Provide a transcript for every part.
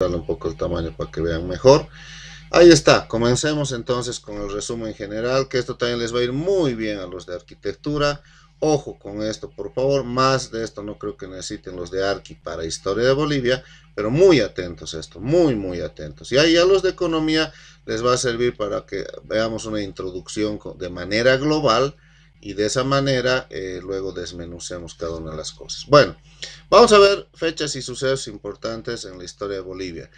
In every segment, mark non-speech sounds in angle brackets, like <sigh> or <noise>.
darle un poco el tamaño para que vean mejor. Ahí está, comencemos entonces con el resumen general, que esto también les va a ir muy bien a los de arquitectura. Ojo con esto, por favor, más de esto no creo que necesiten los de Arqui para Historia de Bolivia, pero muy atentos a esto, muy, muy atentos. Y ahí a los de Economía les va a servir para que veamos una introducción de manera global y de esa manera eh, luego desmenucemos cada una de las cosas. Bueno, vamos a ver fechas y sucesos importantes en la historia de Bolivia.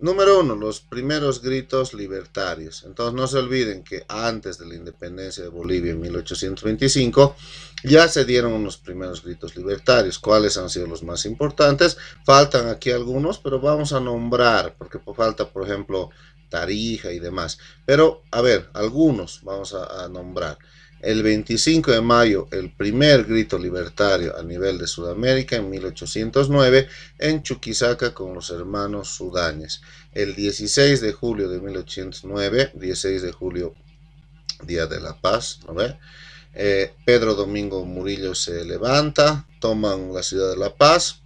Número uno, los primeros gritos libertarios. Entonces no se olviden que antes de la independencia de Bolivia en 1825 ya se dieron unos primeros gritos libertarios. ¿Cuáles han sido los más importantes? Faltan aquí algunos, pero vamos a nombrar, porque falta, por ejemplo, Tarija y demás. Pero, a ver, algunos vamos a, a nombrar el 25 de mayo el primer grito libertario a nivel de Sudamérica en 1809 en Chuquisaca con los hermanos Sudanes. El 16 de julio de 1809, 16 de julio, Día de la Paz. Eh, Pedro Domingo Murillo se levanta, toman la ciudad de La Paz,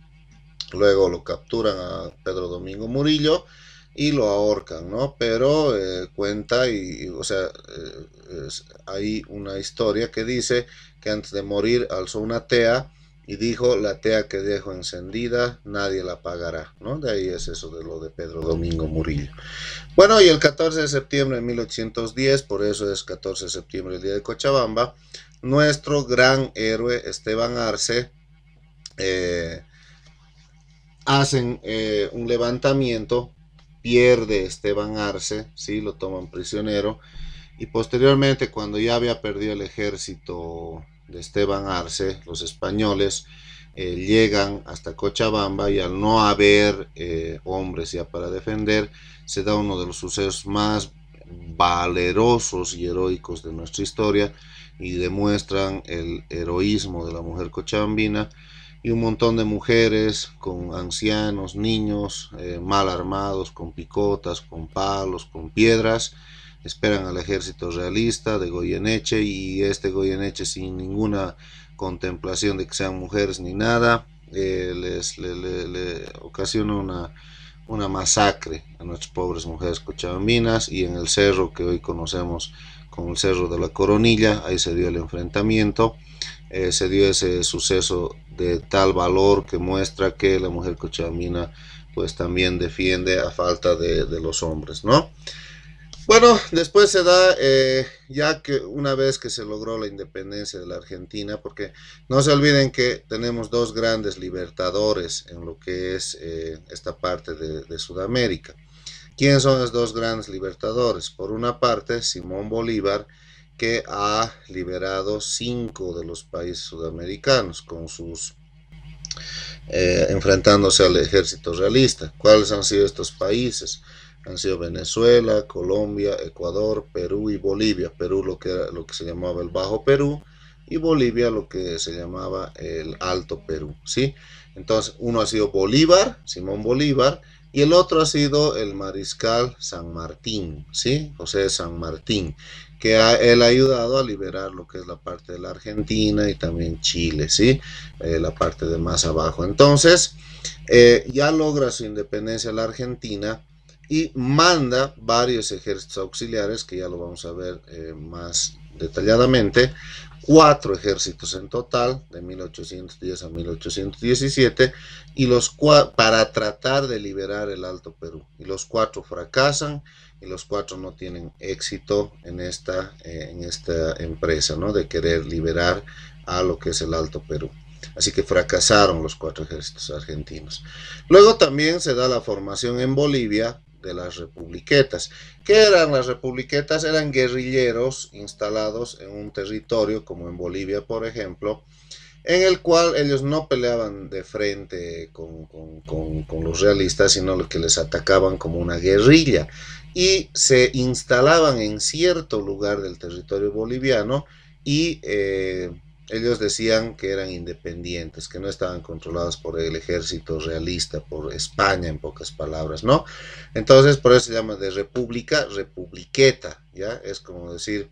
luego lo capturan a Pedro Domingo Murillo, y lo ahorcan, ¿no? Pero eh, cuenta y, o sea, eh, hay una historia que dice que antes de morir alzó una tea y dijo, la tea que dejo encendida, nadie la pagará, ¿no? De ahí es eso de lo de Pedro Domingo Murillo. Bueno, y el 14 de septiembre de 1810, por eso es 14 de septiembre el día de Cochabamba, nuestro gran héroe Esteban Arce, eh, hacen un levantamiento pierde Esteban Arce, ¿sí? lo toman prisionero, y posteriormente cuando ya había perdido el ejército de Esteban Arce, los españoles eh, llegan hasta Cochabamba y al no haber eh, hombres ya para defender, se da uno de los sucesos más valerosos y heroicos de nuestra historia y demuestran el heroísmo de la mujer cochabambina y un montón de mujeres con ancianos, niños eh, mal armados, con picotas, con palos, con piedras, esperan al ejército realista de Goyeneche y este Goyeneche sin ninguna contemplación de que sean mujeres ni nada, eh, les le, ocasiona una, una masacre a nuestras pobres mujeres cochabambinas y en el cerro que hoy conocemos como el cerro de la Coronilla, ahí se dio el enfrentamiento eh, se dio ese suceso de tal valor que muestra que la mujer cochabamina pues también defiende a falta de, los hombres, ¿no? Bueno, después se da, eh, ya que una vez que se logró la independencia de la Argentina, porque no se olviden que tenemos dos grandes libertadores en lo que es eh, esta parte de, de Sudamérica. ¿Quiénes son los dos grandes libertadores? Por una parte, Simón Bolívar, que ha liberado cinco de los países sudamericanos con sus eh, enfrentándose al ejército realista. ¿Cuáles han sido estos países? Han sido Venezuela, Colombia, Ecuador, Perú y Bolivia. Perú lo que lo que se llamaba el Bajo Perú y Bolivia lo que se llamaba el Alto Perú, ¿sí? Entonces, uno ha sido Bolívar, Simón Bolívar, y el otro ha sido el mariscal San Martín, ¿sí? José San Martín, que él ha ayudado a liberar lo que es la parte de la Argentina y también Chile, ¿sí? Eh, la parte de más abajo. Entonces, eh, ya logra su independencia la Argentina y manda varios ejércitos auxiliares, que ya lo vamos a ver eh, más detalladamente, cuatro ejércitos en total, de 1810 a 1817, y los para tratar de liberar el Alto Perú. Y los cuatro fracasan y los cuatro no tienen éxito en esta, eh, en esta empresa, ¿no? De querer liberar a lo que es el Alto Perú. Así que fracasaron los cuatro ejércitos argentinos. Luego también se da la formación en Bolivia de las republiquetas. ¿Qué eran las republiquetas? Eran guerrilleros instalados en un territorio, como en Bolivia, por ejemplo, en el cual ellos no peleaban de frente con, los realistas, sino que les atacaban como una guerrilla y se instalaban en cierto lugar del territorio boliviano y eh, ellos decían que eran independientes, que no estaban controlados por el ejército realista, por España en pocas palabras, ¿no? Entonces por eso se llama de república, republiqueta, ¿ya? Es como decir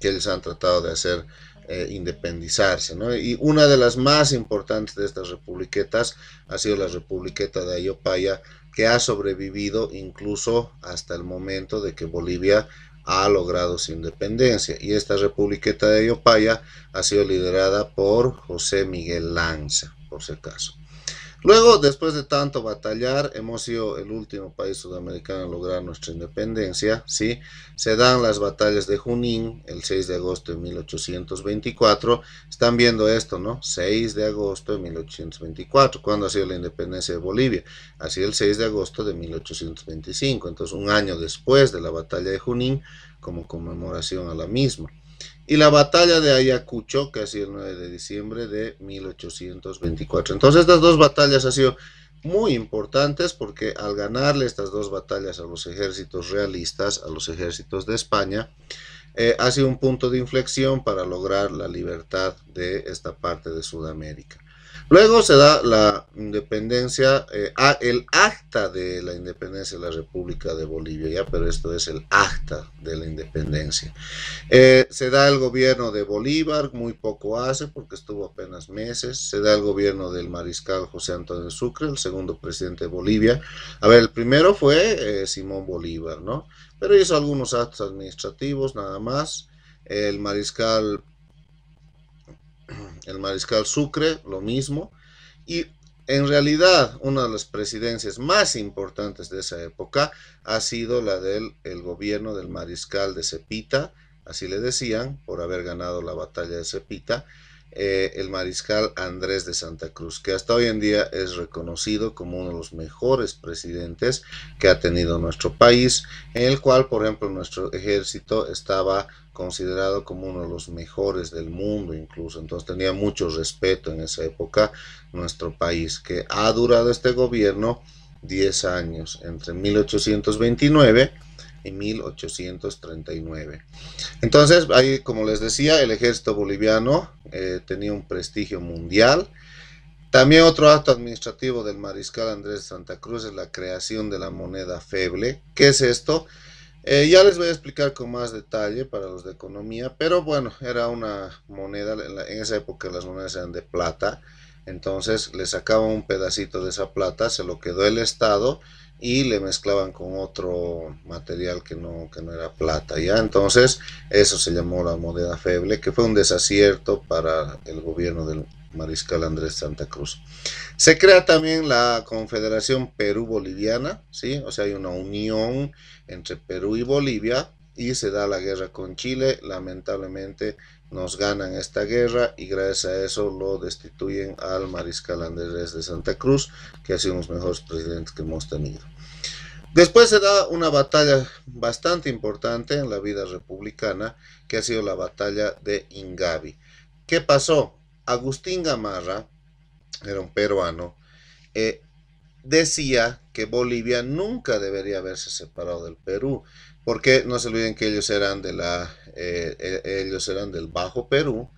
que ellos han tratado de hacer eh, independizarse, ¿no? Y una de las más importantes de estas republiquetas ha sido la republiqueta de Ayopaya, que ha sobrevivido incluso hasta el momento de que Bolivia ha logrado su independencia y esta Republiqueta de Yopaya ha sido liderada por José Miguel Lanza, por si acaso. Luego, después de tanto batallar, hemos sido el último país sudamericano en lograr nuestra independencia, ¿sí? Se dan las batallas de Junín el 6 de agosto de 1824. Están viendo esto, ¿no? 6 de agosto de 1824. ¿Cuándo ha sido la independencia de Bolivia? Sido el 6 de agosto de 1825. Entonces, un año después de la batalla de Junín, como conmemoración a la misma y la batalla de Ayacucho, que ha sido el 9 de diciembre de 1824. Entonces estas dos batallas han sido muy importantes porque al ganarle estas dos batallas a los ejércitos realistas, a los ejércitos de España, eh, ha sido un punto de inflexión para lograr la libertad de esta parte de Sudamérica. Luego se da la independencia, eh, el acta de la independencia de la República de Bolivia, ya, pero esto es el acta de la independencia. Eh, se da el gobierno de Bolívar, muy poco hace, porque estuvo apenas meses. Se da el gobierno del mariscal José Antonio Sucre, el segundo presidente de Bolivia. A ver, el primero fue eh, Simón Bolívar, ¿no? Pero hizo algunos actos administrativos, nada más. El mariscal el mariscal Sucre, lo mismo, y en realidad una de las presidencias más importantes de esa época ha sido la del el gobierno del mariscal de Cepita, así le decían, por haber ganado la batalla de Cepita, eh, el mariscal Andrés de Santa Cruz, que hasta hoy en día es reconocido como uno de los mejores presidentes que ha tenido nuestro país, en el cual, por ejemplo, nuestro ejército estaba considerado como uno de los mejores del mundo incluso, entonces tenía mucho respeto en esa época nuestro país, que ha durado este gobierno 10 años, entre 1829 y 1839. Entonces, ahí, como les decía, el ejército boliviano eh, tenía un prestigio mundial. También otro acto administrativo del mariscal Andrés Santa Cruz es la creación de la moneda feble. ¿Qué es esto? Eh, ya les voy a explicar con más detalle para los de economía, pero bueno, era una moneda, en esa época las monedas eran de plata, entonces le sacaban un pedacito de esa plata, se lo quedó el Estado y le mezclaban con otro material que no, que no era plata, ¿ya? Entonces, eso se llamó la moneda feble, que fue un desacierto para el gobierno del mariscal Andrés Santa Cruz. Se crea también la Confederación Perú-Boliviana, ¿sí? O sea, hay una unión entre Perú y Bolivia y se da la guerra con Chile. Lamentablemente nos ganan esta guerra y gracias a eso lo destituyen al mariscal Andrés de Santa Cruz, que ha sido uno de los mejores presidentes que hemos tenido. Después se da una batalla bastante importante en la vida republicana, que ha sido la batalla de Ingavi. ¿Qué pasó? Agustín Gamarra, era un peruano, eh, decía que Bolivia nunca debería haberse separado del Perú, porque no se olviden que ellos eran de la, eh, eh, ellos eran del Bajo Perú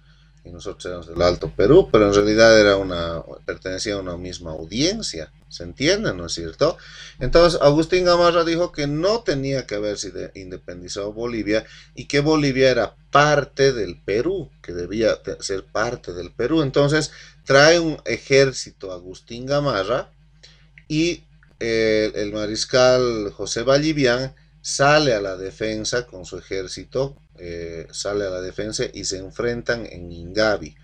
y nosotros éramos del Alto Perú, pero en realidad era una, pertenecía a una misma audiencia, ¿se entiende, no es cierto? Entonces Agustín Gamarra dijo que no tenía que haberse independizado Bolivia y que Bolivia era parte del Perú, que debía ser parte del Perú. Entonces trae un ejército Agustín Gamarra y eh, el mariscal José Vallivian sale a la defensa con su ejército, eh, sale a la defensa y se enfrentan en Ingavi,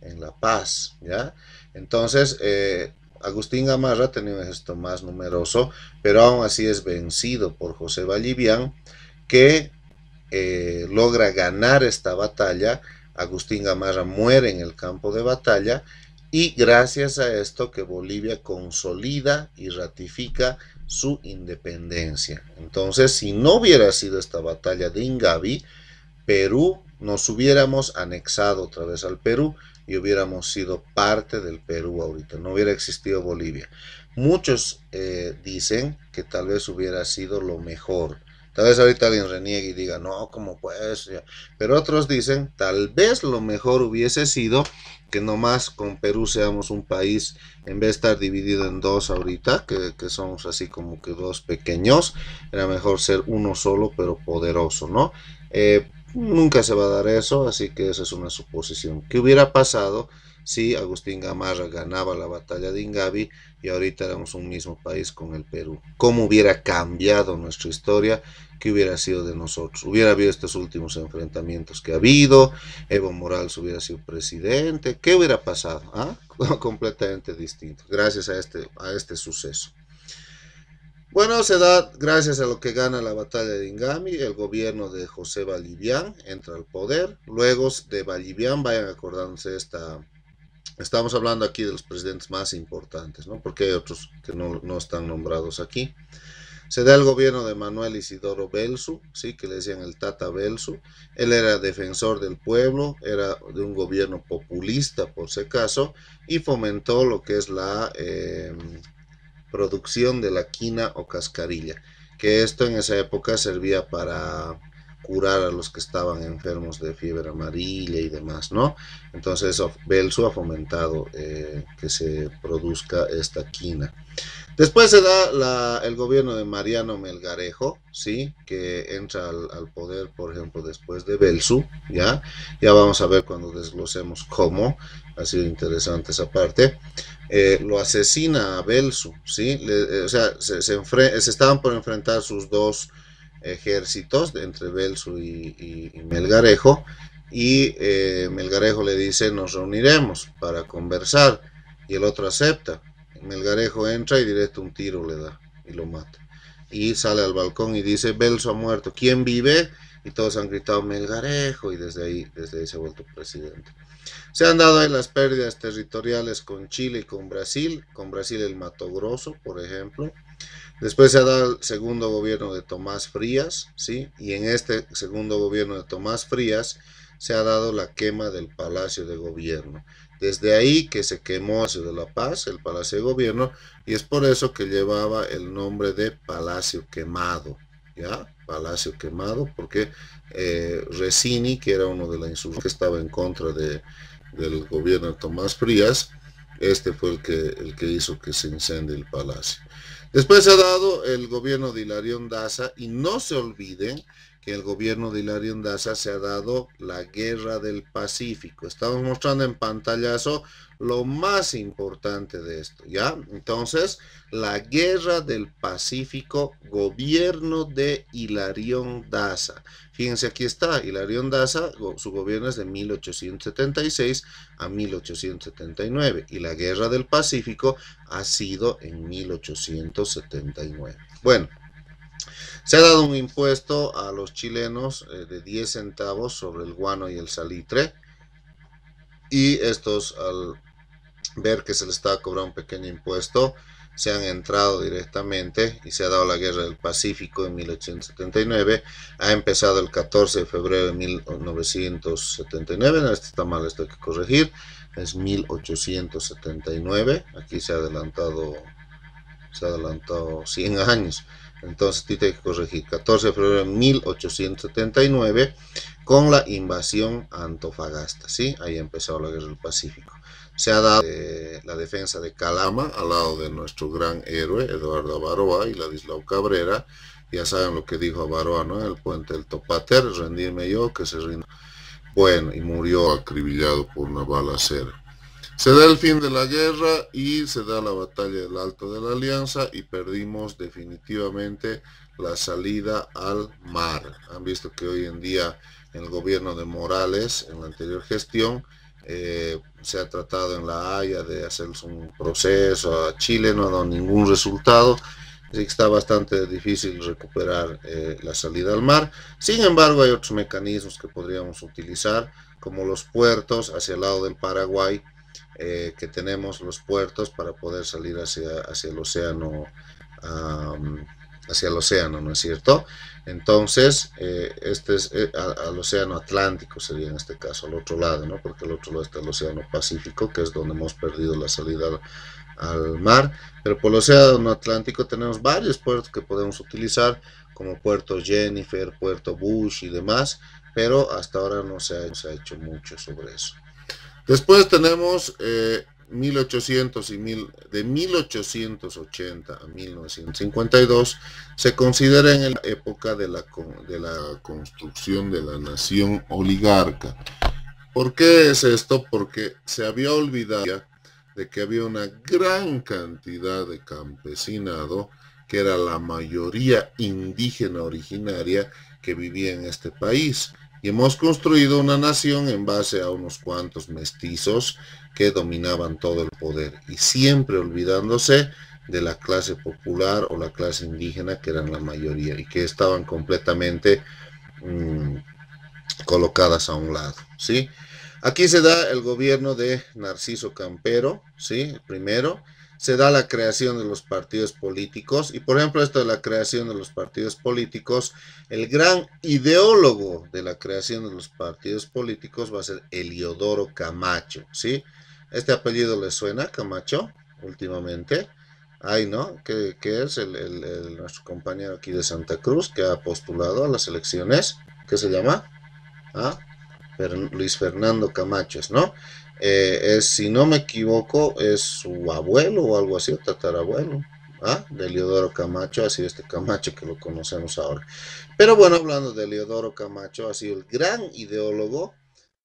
en La Paz, ¿ya? Entonces, eh, Agustín Gamarra tenía un ejército más numeroso, pero aún así es vencido por José Vallivian, que logra ganar esta batalla. Agustín Gamarra muere en el campo de batalla y gracias a esto que Bolivia consolida y ratifica su independencia. Entonces, si no hubiera sido esta batalla de Ingavi, Perú nos hubiéramos anexado otra vez al Perú y hubiéramos sido parte del Perú ahorita, no hubiera existido Bolivia. Muchos eh, dicen que tal vez hubiera sido lo mejor. Tal vez ahorita alguien reniegue y diga, no, ¿cómo pues? Pero otros dicen, tal vez lo mejor hubiese sido que nomás con Perú seamos un país, en vez de estar dividido en dos ahorita, que, somos así como que dos pequeños, era mejor ser uno solo pero poderoso, ¿no? Eh, nunca se va a dar eso, así que esa es una suposición. ¿Qué hubiera pasado sí, Agustín Gamarra ganaba la batalla de Ingavi y ahorita éramos un mismo país con el Perú. ¿Cómo hubiera cambiado nuestra historia? ¿Qué hubiera sido de nosotros? Hubiera habido estos últimos enfrentamientos que ha habido, Evo Morales hubiera sido presidente, ¿qué hubiera pasado? ¿Ah? <laughs> Completamente distinto, gracias a este, a este suceso. Bueno, se da gracias a lo que gana la batalla de Ingami, el gobierno de José Vallivian entra al poder. Luego de Vallivian, vayan acordándose esta... Estamos hablando aquí de los presidentes más importantes, ¿no? Porque hay otros que no, no están nombrados aquí. Se da el gobierno de Manuel Isidoro Belsu, ¿sí? que le decían el Tata Belsu. Él era defensor del pueblo, era de un gobierno populista por si acaso, y fomentó lo que es la... Eh, producción de la quina o cascarilla, que esto en esa época servía para curar a los que estaban enfermos de fiebre amarilla y demás, ¿no? Entonces Belsu ha fomentado eh, que se produzca esta quina. Después se da el gobierno de Mariano Melgarejo, ¿sí? Que entra al, poder, por ejemplo, después de Belsu, ¿ya? Ya vamos a ver cuando desglosemos cómo, ha sido interesante esa parte. Eh, lo asesina a Belsu, ¿sí? Eh, o sea, se, se, estaban por enfrentar sus dos ejércitos, entre Belsu y, Melgarejo, y eh, Melgarejo le dice, nos reuniremos para conversar, y el otro acepta. Melgarejo entra y directo un tiro le da y lo mata. Y sale al balcón y dice, Belso ha muerto, ¿quién vive? Y todos han gritado Melgarejo y desde ahí, desde ahí se ha vuelto presidente. Se han dado ahí las pérdidas territoriales con Chile y con Brasil, con Brasil el Mato Grosso, por ejemplo. Después se ha dado el segundo gobierno de Tomás Frías, ¿sí? Y en este segundo gobierno de Tomás Frías se ha dado la quema del Palacio de Gobierno. Desde ahí que se quemó Palacio de la Paz, el Palacio de Gobierno, y es por eso que llevaba el nombre de Palacio Quemado, ¿ya? Palacio Quemado, porque eh, Resini, que era uno de la que estaba en contra de, del gobierno Tomás Frías, este fue el que, el que hizo que se incendie el palacio. Después se ha dado el gobierno de Hilarión Daza y no se olviden que el gobierno de Hilarión Daza se ha dado la guerra del Pacífico. Estamos mostrando en pantallazo lo más importante de esto, ¿ya? Entonces, la guerra del Pacífico, gobierno de Hilarión Daza. Fíjense, aquí está, Hilarión Daza, su gobierno es de 1876 a 1879 y la guerra del Pacífico ha sido en 1879. Bueno, se ha dado un impuesto a los chilenos eh, de 10 centavos sobre el guano y el salitre. Y estos, al ver que se les estaba cobrando un pequeño impuesto, se han entrado directamente y se ha dado la guerra del Pacífico en 1879. Ha empezado el 14 de febrero de 1979. Este está mal, esto hay que corregir. Es 1879. Aquí se ha adelantado, se ha adelantado 100 años. Entonces, hay que corregir. 14 de febrero de 1879 con la invasión Antofagasta. ¿sí? Ahí ha empezado la guerra del Pacífico. Se ha dado eh, la defensa de Calama al lado de nuestro gran héroe Eduardo Avaroa y Ladislao Cabrera. Ya saben lo que dijo Avaroa, ¿no? El puente del Topater, rendirme yo, que se rinda. Bueno, y murió acribillado por una balacera. Se da el fin de la guerra y se da la batalla del Alto de la Alianza y perdimos definitivamente la salida al mar. Han visto que hoy en día el gobierno de Morales, en la anterior gestión, eh, se ha tratado en La Haya de hacer un proceso a Chile, no ha dado ningún resultado, así que está bastante difícil recuperar eh, la salida al mar. Sin embargo, hay otros mecanismos que podríamos utilizar, como los puertos hacia el lado del Paraguay, eh, que tenemos los puertos para poder salir hacia, hacia el océano hacia el océano, ¿no es cierto? Entonces, eh, este es eh, al océano Atlántico sería en este caso, al otro lado, ¿no? Porque al otro lado está el océano Pacífico, que es donde hemos perdido la salida al, mar, pero por el océano Atlántico tenemos varios puertos que podemos utilizar, como Puerto Jennifer, Puerto Bush y demás, pero hasta ahora no se ha, se ha hecho mucho sobre eso. Después tenemos 1800 eh, y mil, de 1880 a 1952 se considera en la época de la, de la construcción de la nación oligarca. ¿Por qué es esto? Porque se había olvidado de que había una gran cantidad de campesinado, que era la mayoría indígena originaria que vivía en este país. Y hemos construido una nación en base a unos cuantos mestizos que dominaban todo el poder y siempre olvidándose de la clase popular o la clase indígena que eran la mayoría y que estaban completamente mm, colocadas a un lado, ¿sí? Aquí se da el gobierno de Narciso Campero, ¿sí? Primero, se da la creación de los partidos políticos y por ejemplo esto de la creación de los partidos políticos, el gran ideólogo de la creación de los partidos políticos va a ser Eliodoro Camacho, ¿sí? Este apellido le suena, Camacho, últimamente. Ay, ¿no? Que, es el, nuestro compañero aquí de Santa Cruz que ha postulado a las elecciones. ¿Qué se llama? ¿Ah? Luis Fernando Camachos, ¿no? Eh, es, si no me equivoco, es su abuelo o algo así, tatarabuelo, ¿ah? de Leodoro Camacho, sido este Camacho que lo conocemos ahora. Pero bueno, hablando de Leodoro Camacho, ha sido el gran ideólogo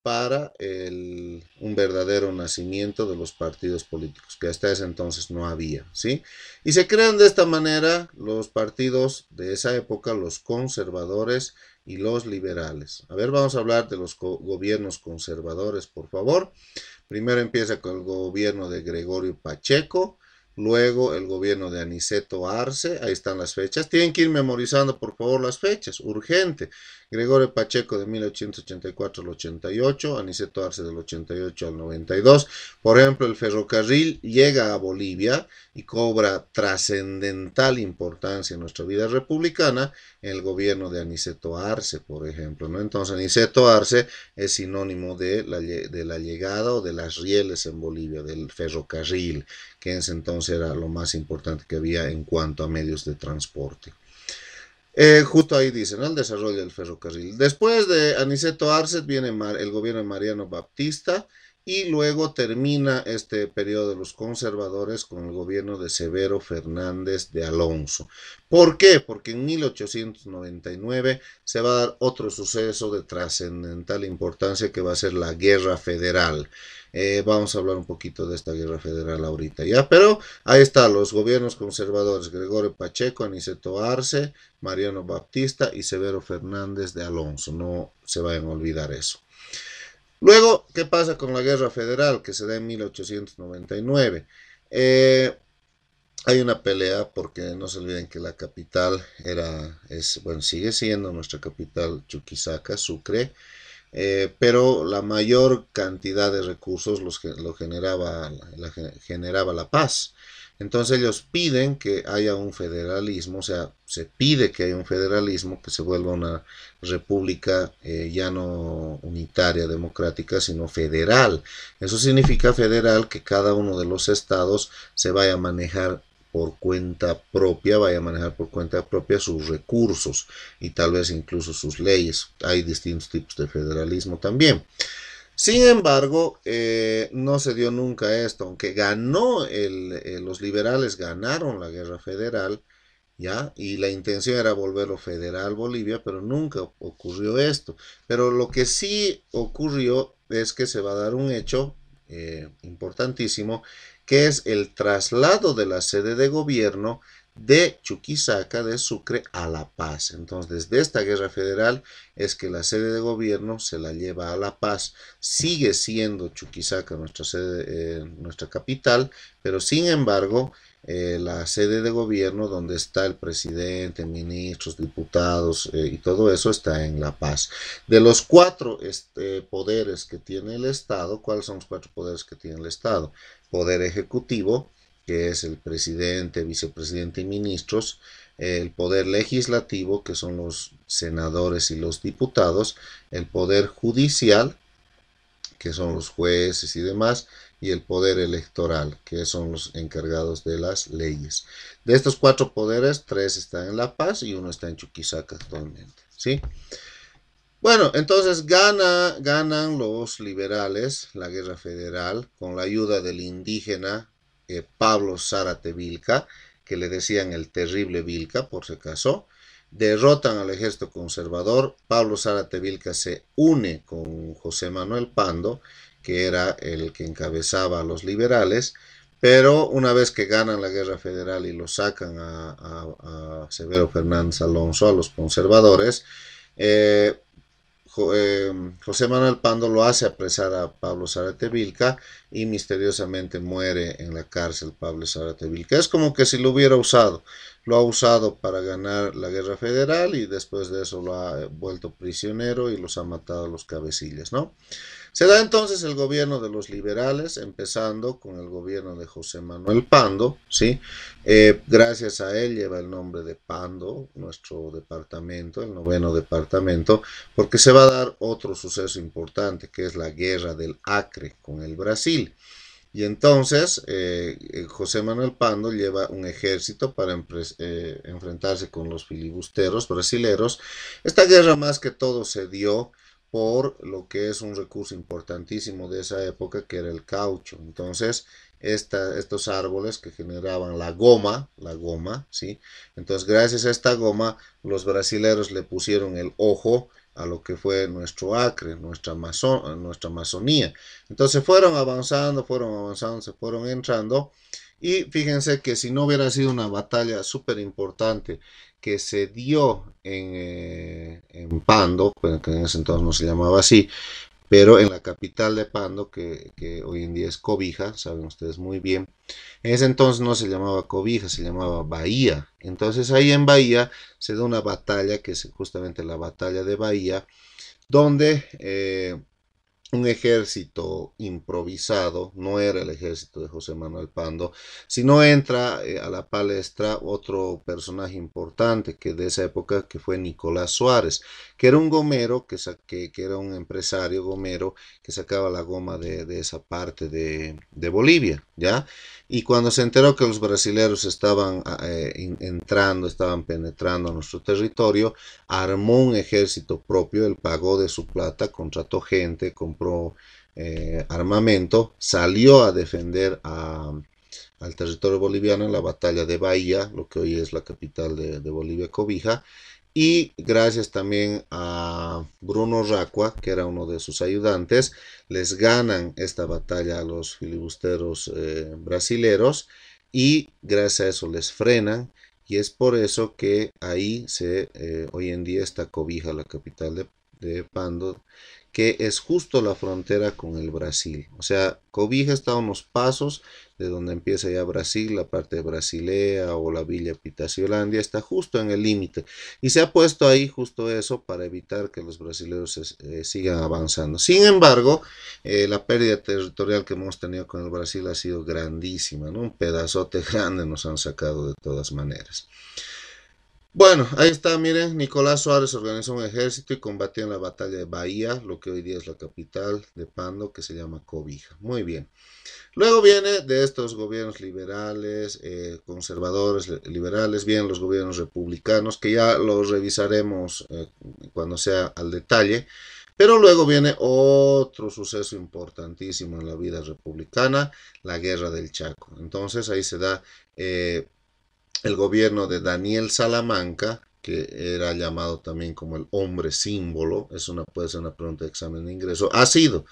para el, un verdadero nacimiento de los partidos políticos, que hasta ese entonces no había, ¿sí? Y se crean de esta manera los partidos de esa época, los conservadores y los liberales. A ver, vamos a hablar de los gobiernos conservadores, por favor. Primero empieza con el gobierno de Gregorio Pacheco, luego el gobierno de Aniceto Arce, ahí están las fechas. Tienen que ir memorizando, por favor, las fechas, urgente. Gregorio Pacheco de 1884 al 88, Aniceto Arce del 88 al 92. Por ejemplo, el ferrocarril llega a Bolivia y cobra trascendental importancia en nuestra vida republicana en el gobierno de Aniceto Arce, por ejemplo. Entonces, Aniceto Arce es sinónimo de la, de la llegada o de las rieles en Bolivia, del ferrocarril, que en ese entonces era lo más importante que había en cuanto a medios de transporte. Eh, justo ahí dicen, el desarrollo del ferrocarril. Después de Aniceto Arce viene el gobierno de Mariano Baptista y luego termina este periodo de los conservadores con el gobierno de Severo Fernández de Alonso. ¿Por qué? Porque en 1899 se va a dar otro suceso de trascendental importancia que va a ser la Guerra Federal. Eh, vamos a hablar un poquito de esta guerra federal ahorita, ¿ya? Pero ahí está, los gobiernos conservadores, Gregorio Pacheco, Aniceto Arce, Mariano Baptista y Severo Fernández de Alonso, no se vayan a olvidar eso. Luego, ¿qué pasa con la guerra federal que se da en 1899? Eh, hay una pelea porque no se olviden que la capital era, es, bueno, sigue siendo nuestra capital Chuquisaca, Sucre, eh, pero la mayor cantidad de recursos los, lo generaba la, generaba la paz. Entonces ellos piden que haya un federalismo, o sea, se pide que haya un federalismo, que se vuelva una república eh, ya no unitaria, democrática, sino federal. Eso significa federal que cada uno de los estados se vaya a manejar por cuenta propia, vaya a manejar por cuenta propia sus recursos y tal vez incluso sus leyes. Hay distintos tipos de federalismo también. Sin embargo, eh, no se dio nunca esto, aunque ganó eh, los liberales ganaron la guerra federal, ¿ya? Y la intención era volverlo federal Bolivia, pero nunca ocurrió esto. Pero lo que sí ocurrió es que se va a dar un hecho eh, importantísimo que es el traslado de la sede de gobierno de Chuquisaca, de Sucre, a La Paz. Entonces, desde esta guerra federal es que la sede de gobierno se la lleva a La Paz. Sigue siendo Chuquisaca nuestra, sede, eh, nuestra capital, pero sin embargo, eh, la sede de gobierno donde está el presidente, ministros, diputados eh, y todo eso está en La Paz. De los cuatro este, poderes que tiene el Estado, ¿cuáles son los cuatro poderes que tiene el Estado? Poder ejecutivo, que es el presidente, vicepresidente y ministros, el poder legislativo, que son los senadores y los diputados, el poder judicial, que son los jueces y demás, y el poder electoral, que son los encargados de las leyes. De estos cuatro poderes, tres están en La Paz y uno está en Chuquisaca actualmente. ¿sí? Bueno, entonces gana, ganan los liberales la guerra federal con la ayuda del indígena eh, Pablo Zárate Vilca, que le decían el terrible Vilca, por si acaso. derrotan al ejército conservador, Pablo Zárate Vilca se une con José Manuel Pando, que era el que encabezaba a los liberales, pero una vez que ganan la guerra federal y lo sacan a, Severo Fernández Alonso, a los conservadores, eh, José Manuel Pando lo hace apresar a Pablo Zárate Vilca y misteriosamente muere en la cárcel Pablo Zárate Vilca. Es como que si lo hubiera usado. Lo ha usado para ganar la guerra federal y después de eso lo ha vuelto prisionero y los ha matado a los cabecillas, ¿no? Se da entonces el gobierno de los liberales, empezando con el gobierno de José Manuel Pando, ¿sí? Eh, gracias a él lleva el nombre de Pando, nuestro departamento, el noveno departamento, porque se va a dar otro suceso importante, que es la guerra del Acre con el Brasil. Y entonces eh, eh, José Manuel Pando lleva un ejército para enfrentarse con los filibusteros brasileros. Esta guerra más que todo se dio por lo que es un recurso importantísimo de esa época que era el caucho. Entonces, estos árboles que generaban la goma, la goma, ¿sí? Entonces, gracias a esta goma, los brasileros le pusieron el ojo a lo que fue nuestro Acre, nuestra, nuestra Amazonía. Entonces fueron avanzando, fueron avanzando, se fueron entrando. Y fíjense que si no hubiera sido una batalla súper importante que se dio en, eh, en Pando, que en ese entonces no se llamaba así, pero en la capital de Pando, que, hoy en día es Cobija, saben ustedes muy bien, en ese entonces no se llamaba Cobija, se llamaba Bahía. Entonces ahí en Bahía se da una batalla, que es justamente la batalla de Bahía, donde eh, un ejército improvisado, no era el ejército de José Manuel Pando, sino entra eh, a la palestra otro personaje importante que de esa época que fue Nicolás Suárez, que era un gomero, que, que, era un empresario gomero que sacaba la goma de, esa parte de, de Bolivia, ¿ya? Y cuando se enteró que los brasileños estaban ah, eh, entrando, estaban penetrando nuestro territorio, armó un ejército propio, él pagó de su plata, contrató gente, compró eh, armamento, salió a defender al territorio boliviano en la batalla de Bahía, lo que hoy es la capital de, de Bolivia, Cobija, y gracias también a Bruno Racua, que era uno de sus ayudantes, les ganan esta batalla a los filibusteros eh, brasileros y gracias a eso les frenan y es por eso que ahí se eh, hoy en día está Cobija, la capital de, de Pando, que es justo la frontera con el Brasil. O sea, Cobija está a unos pasos de donde empieza ya Brasil, la parte de Brasilea o la Villa Pitaciolandia, está justo en el límite. Y se ha puesto ahí justo eso para evitar que los brasileños eh, sigan avanzando. Sin embargo, eh, la pérdida territorial que hemos tenido con el Brasil ha sido grandísima, ¿no? Un pedazote <laughs> grande nos han sacado de todas maneras. Bueno, ahí está, miren, Nicolás Suárez organizó un ejército y combatió en la batalla de Bahía, lo que hoy día es la capital de Pando, que se llama Cobija. Muy bien. Luego viene de estos gobiernos liberales, eh, conservadores, liberales, vienen los gobiernos republicanos, que ya los revisaremos eh, cuando sea al detalle. Pero luego viene otro suceso importantísimo en la vida republicana, la guerra del Chaco. Entonces ahí se da eh, el gobierno de Daniel Salamanca, que era llamado también como el hombre símbolo, es una, puede ser una pregunta de examen de ingreso, ha sido,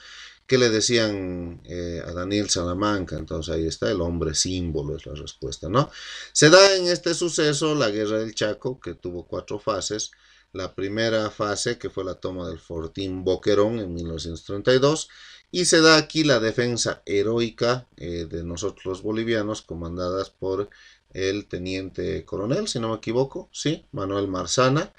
que le decían eh, a Daniel Salamanca, entonces ahí está, el hombre símbolo es la respuesta, ¿no? Se da en este suceso la guerra del Chaco, que tuvo cuatro fases, la primera fase, que fue la toma del Fortín Boquerón en 1932, y se da aquí la defensa heroica eh, de nosotros los bolivianos, comandadas por el teniente coronel, si no me equivoco, sí, Manuel Marzana,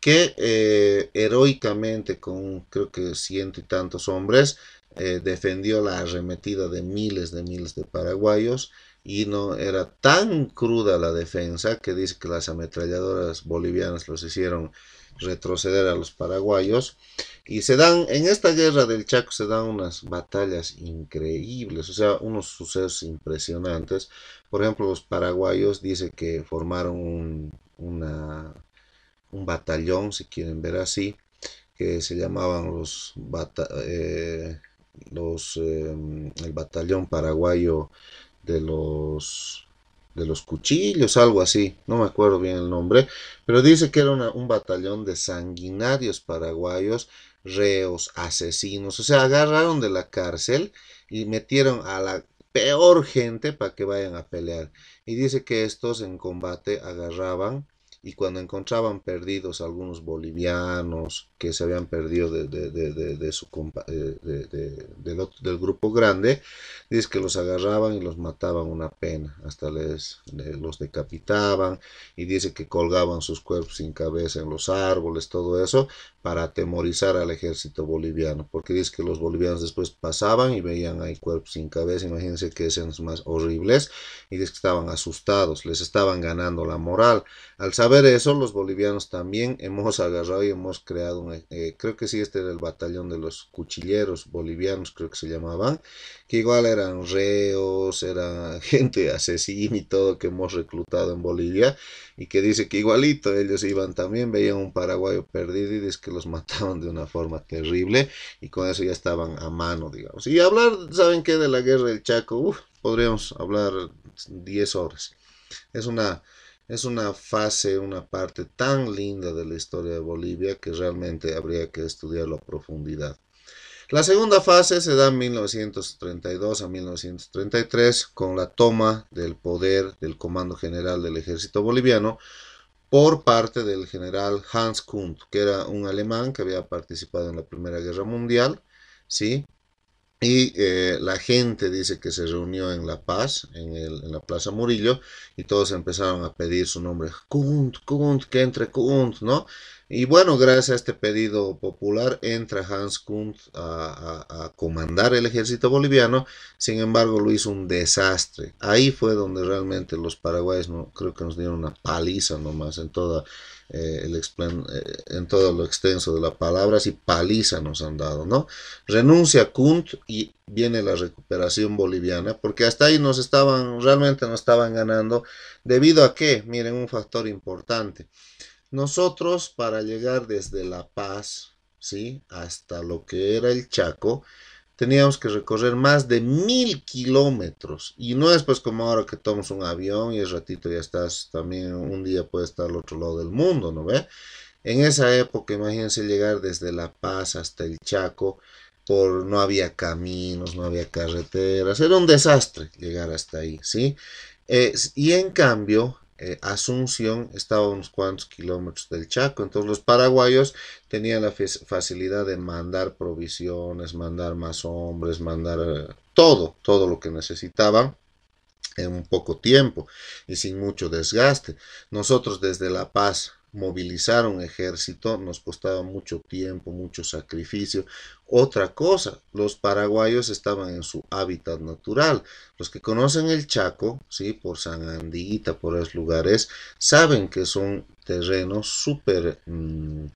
que eh, heroicamente con creo que ciento y tantos hombres eh, defendió la arremetida de miles de miles de paraguayos y no era tan cruda la defensa que dice que las ametralladoras bolivianas los hicieron retroceder a los paraguayos. Y se dan en esta guerra del Chaco se dan unas batallas increíbles o sea unos sucesos impresionantes por ejemplo, los paraguayos dice que formaron un, un batallón, si quieren ver así, que se llamaban los, eh, los em, el batallón paraguayo de los de los cuchillos, algo así, no me acuerdo bien el nombre, pero dice que era un batallón de sanguinarios paraguayos, reos, asesinos, o sea, agarraron de la cárcel y metieron a la peor gente para que vayan a pelear. Y dice que estos en combate agarraban y cuando encontraban perdidos algunos bolivianos que se habían perdido de, de, su, del, grupo grande, dice que los agarraban y los mataban una pena, hasta les, los decapitaban y dice que colgaban sus cuerpos sin cabeza en los árboles, todo eso, para atemorizar al ejército boliviano, porque dice que los bolivianos después pasaban y veían ahí cuerpos sin cabeza, imagínense que escenas más horribles, y dice que estaban asustados, les estaban ganando la moral. Al saber eso, los bolivianos también hemos <laughs> agarrado y hemos creado, eh, creo que sí, este era el batallón de los cuchilleros bolivianos, creo que se llamaban, que igual eran reos, era <laughs> gente asesina y todo que hemos reclutado en Bolivia, y que dice que igualito ellos iban también, veían un paraguayo perdido y dice que los <laughs> mataban de una forma terrible y con eso ya estaban a mano, digamos. Y hablar, ¿saben qué? De la guerra del Chaco, podríamos hablar 10 horas. Es una, es una fase, una parte tan linda de la historia de Bolivia que realmente habría que estudiarlo a profundidad. La segunda fase se da en 1932 a 1933 con la toma del poder del Comando General del Ejército Boliviano por parte del general Hans Kunt, que era un alemán que había participado en la Primera Guerra Mundial, ¿sí? Y eh, la gente dice que se reunió en La Paz, en, en, la Plaza Murillo, y todos empezaron a pedir su nombre, Kunt, Kunt, que entre Kunt, ¿no? Y bueno, gracias a este pedido popular entra Hans Kunt a, comandar el ejército boliviano, sin embargo lo hizo un desastre. Ahí fue donde realmente los paraguayos no, creo que nos dieron una paliza nomás en, toda, eh, el, eh, en todo lo extenso de la palabra, y paliza nos han dado, ¿no? Renuncia Kunt y viene la recuperación boliviana, porque hasta ahí nos estaban, realmente nos estaban ganando, debido a que, miren, un factor importante. Nosotros para llegar desde La Paz, ¿sí? Hasta lo que era el Chaco, teníamos que recorrer más de mil kilómetros. Y no es pues como ahora que tomas un avión y el ratito ya estás, también un día puedes estar al otro lado del mundo, ¿no ve? En esa época, imagínense llegar desde La Paz hasta el Chaco, por no había caminos, no había carreteras, era un desastre llegar hasta ahí, ¿sí? y en cambio, eh, Asunción estaba a unos cuantos kilómetros del Chaco. Entonces los paraguayos tenían la facilidad de mandar provisiones, mandar más hombres, mandar eh, todo, todo lo que necesitaban en un poco tiempo y sin mucho desgaste. Nosotros desde La Paz movilizar un ejército nos costaba mucho tiempo, mucho sacrificio. Otra cosa, los paraguayos estaban en su hábitat natural. Los que conocen el Chaco, ¿sí? por San Andita, por esos lugares, saben que son terrenos súper mm,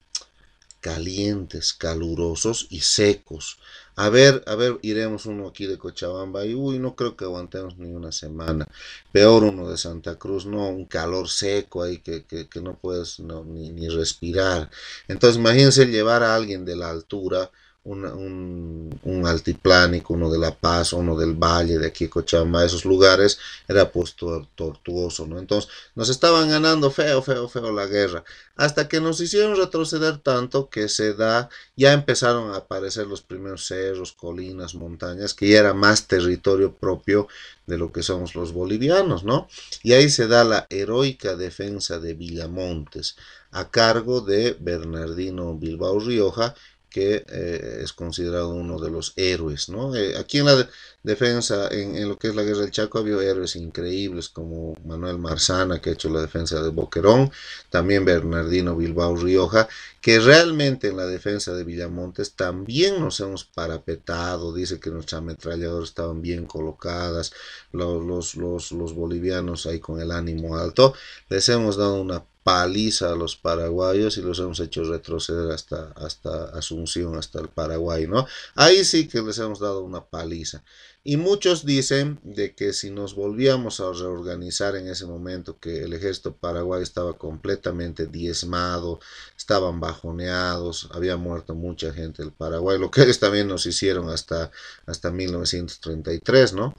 calientes, calurosos y secos. A ver, a ver, iremos uno aquí de Cochabamba y uy, no creo que aguantemos ni una semana. Peor uno de Santa Cruz, no, un calor seco ahí que, que, no puedes ni, ni respirar. Entonces imagínense llevar a alguien de la altura un, un, altiplánico, uno de La Paz, uno del Valle, de aquí Cochabamba, esos lugares, era pues tortuoso, ¿no? Entonces nos estaban ganando feo, feo, feo la guerra, hasta que nos hicieron retroceder tanto que se da, ya empezaron a aparecer los primeros cerros, colinas, montañas, que ya era más territorio propio de lo que somos los bolivianos, ¿no? Y ahí se da la heroica defensa de Villamontes, a cargo de Bernardino Bilbao Rioja, que eh, es considerado uno de los héroes, ¿no? Eh, aquí en la defensa, en, lo que es la guerra del Chaco, había héroes increíbles como Manuel Marzana, que ha hecho la defensa de Boquerón, también Bernardino Bilbao Rioja, que realmente en la defensa de Villamontes también nos hemos parapetado, dice que nuestras ametralladoras estaban bien colocadas, los, los, los, los bolivianos ahí con el ánimo alto, les hemos dado una paliza a los paraguayos y los hemos hecho retroceder hasta, hasta Asunción, hasta el Paraguay, ¿no? Ahí sí que les hemos dado una paliza. Y muchos dicen de que si nos volvíamos a reorganizar en ese momento, que el ejército paraguay estaba completamente diezmado, estaban bajoneados, había muerto mucha gente del Paraguay, lo que ellos también nos hicieron hasta, hasta 1933, ¿no?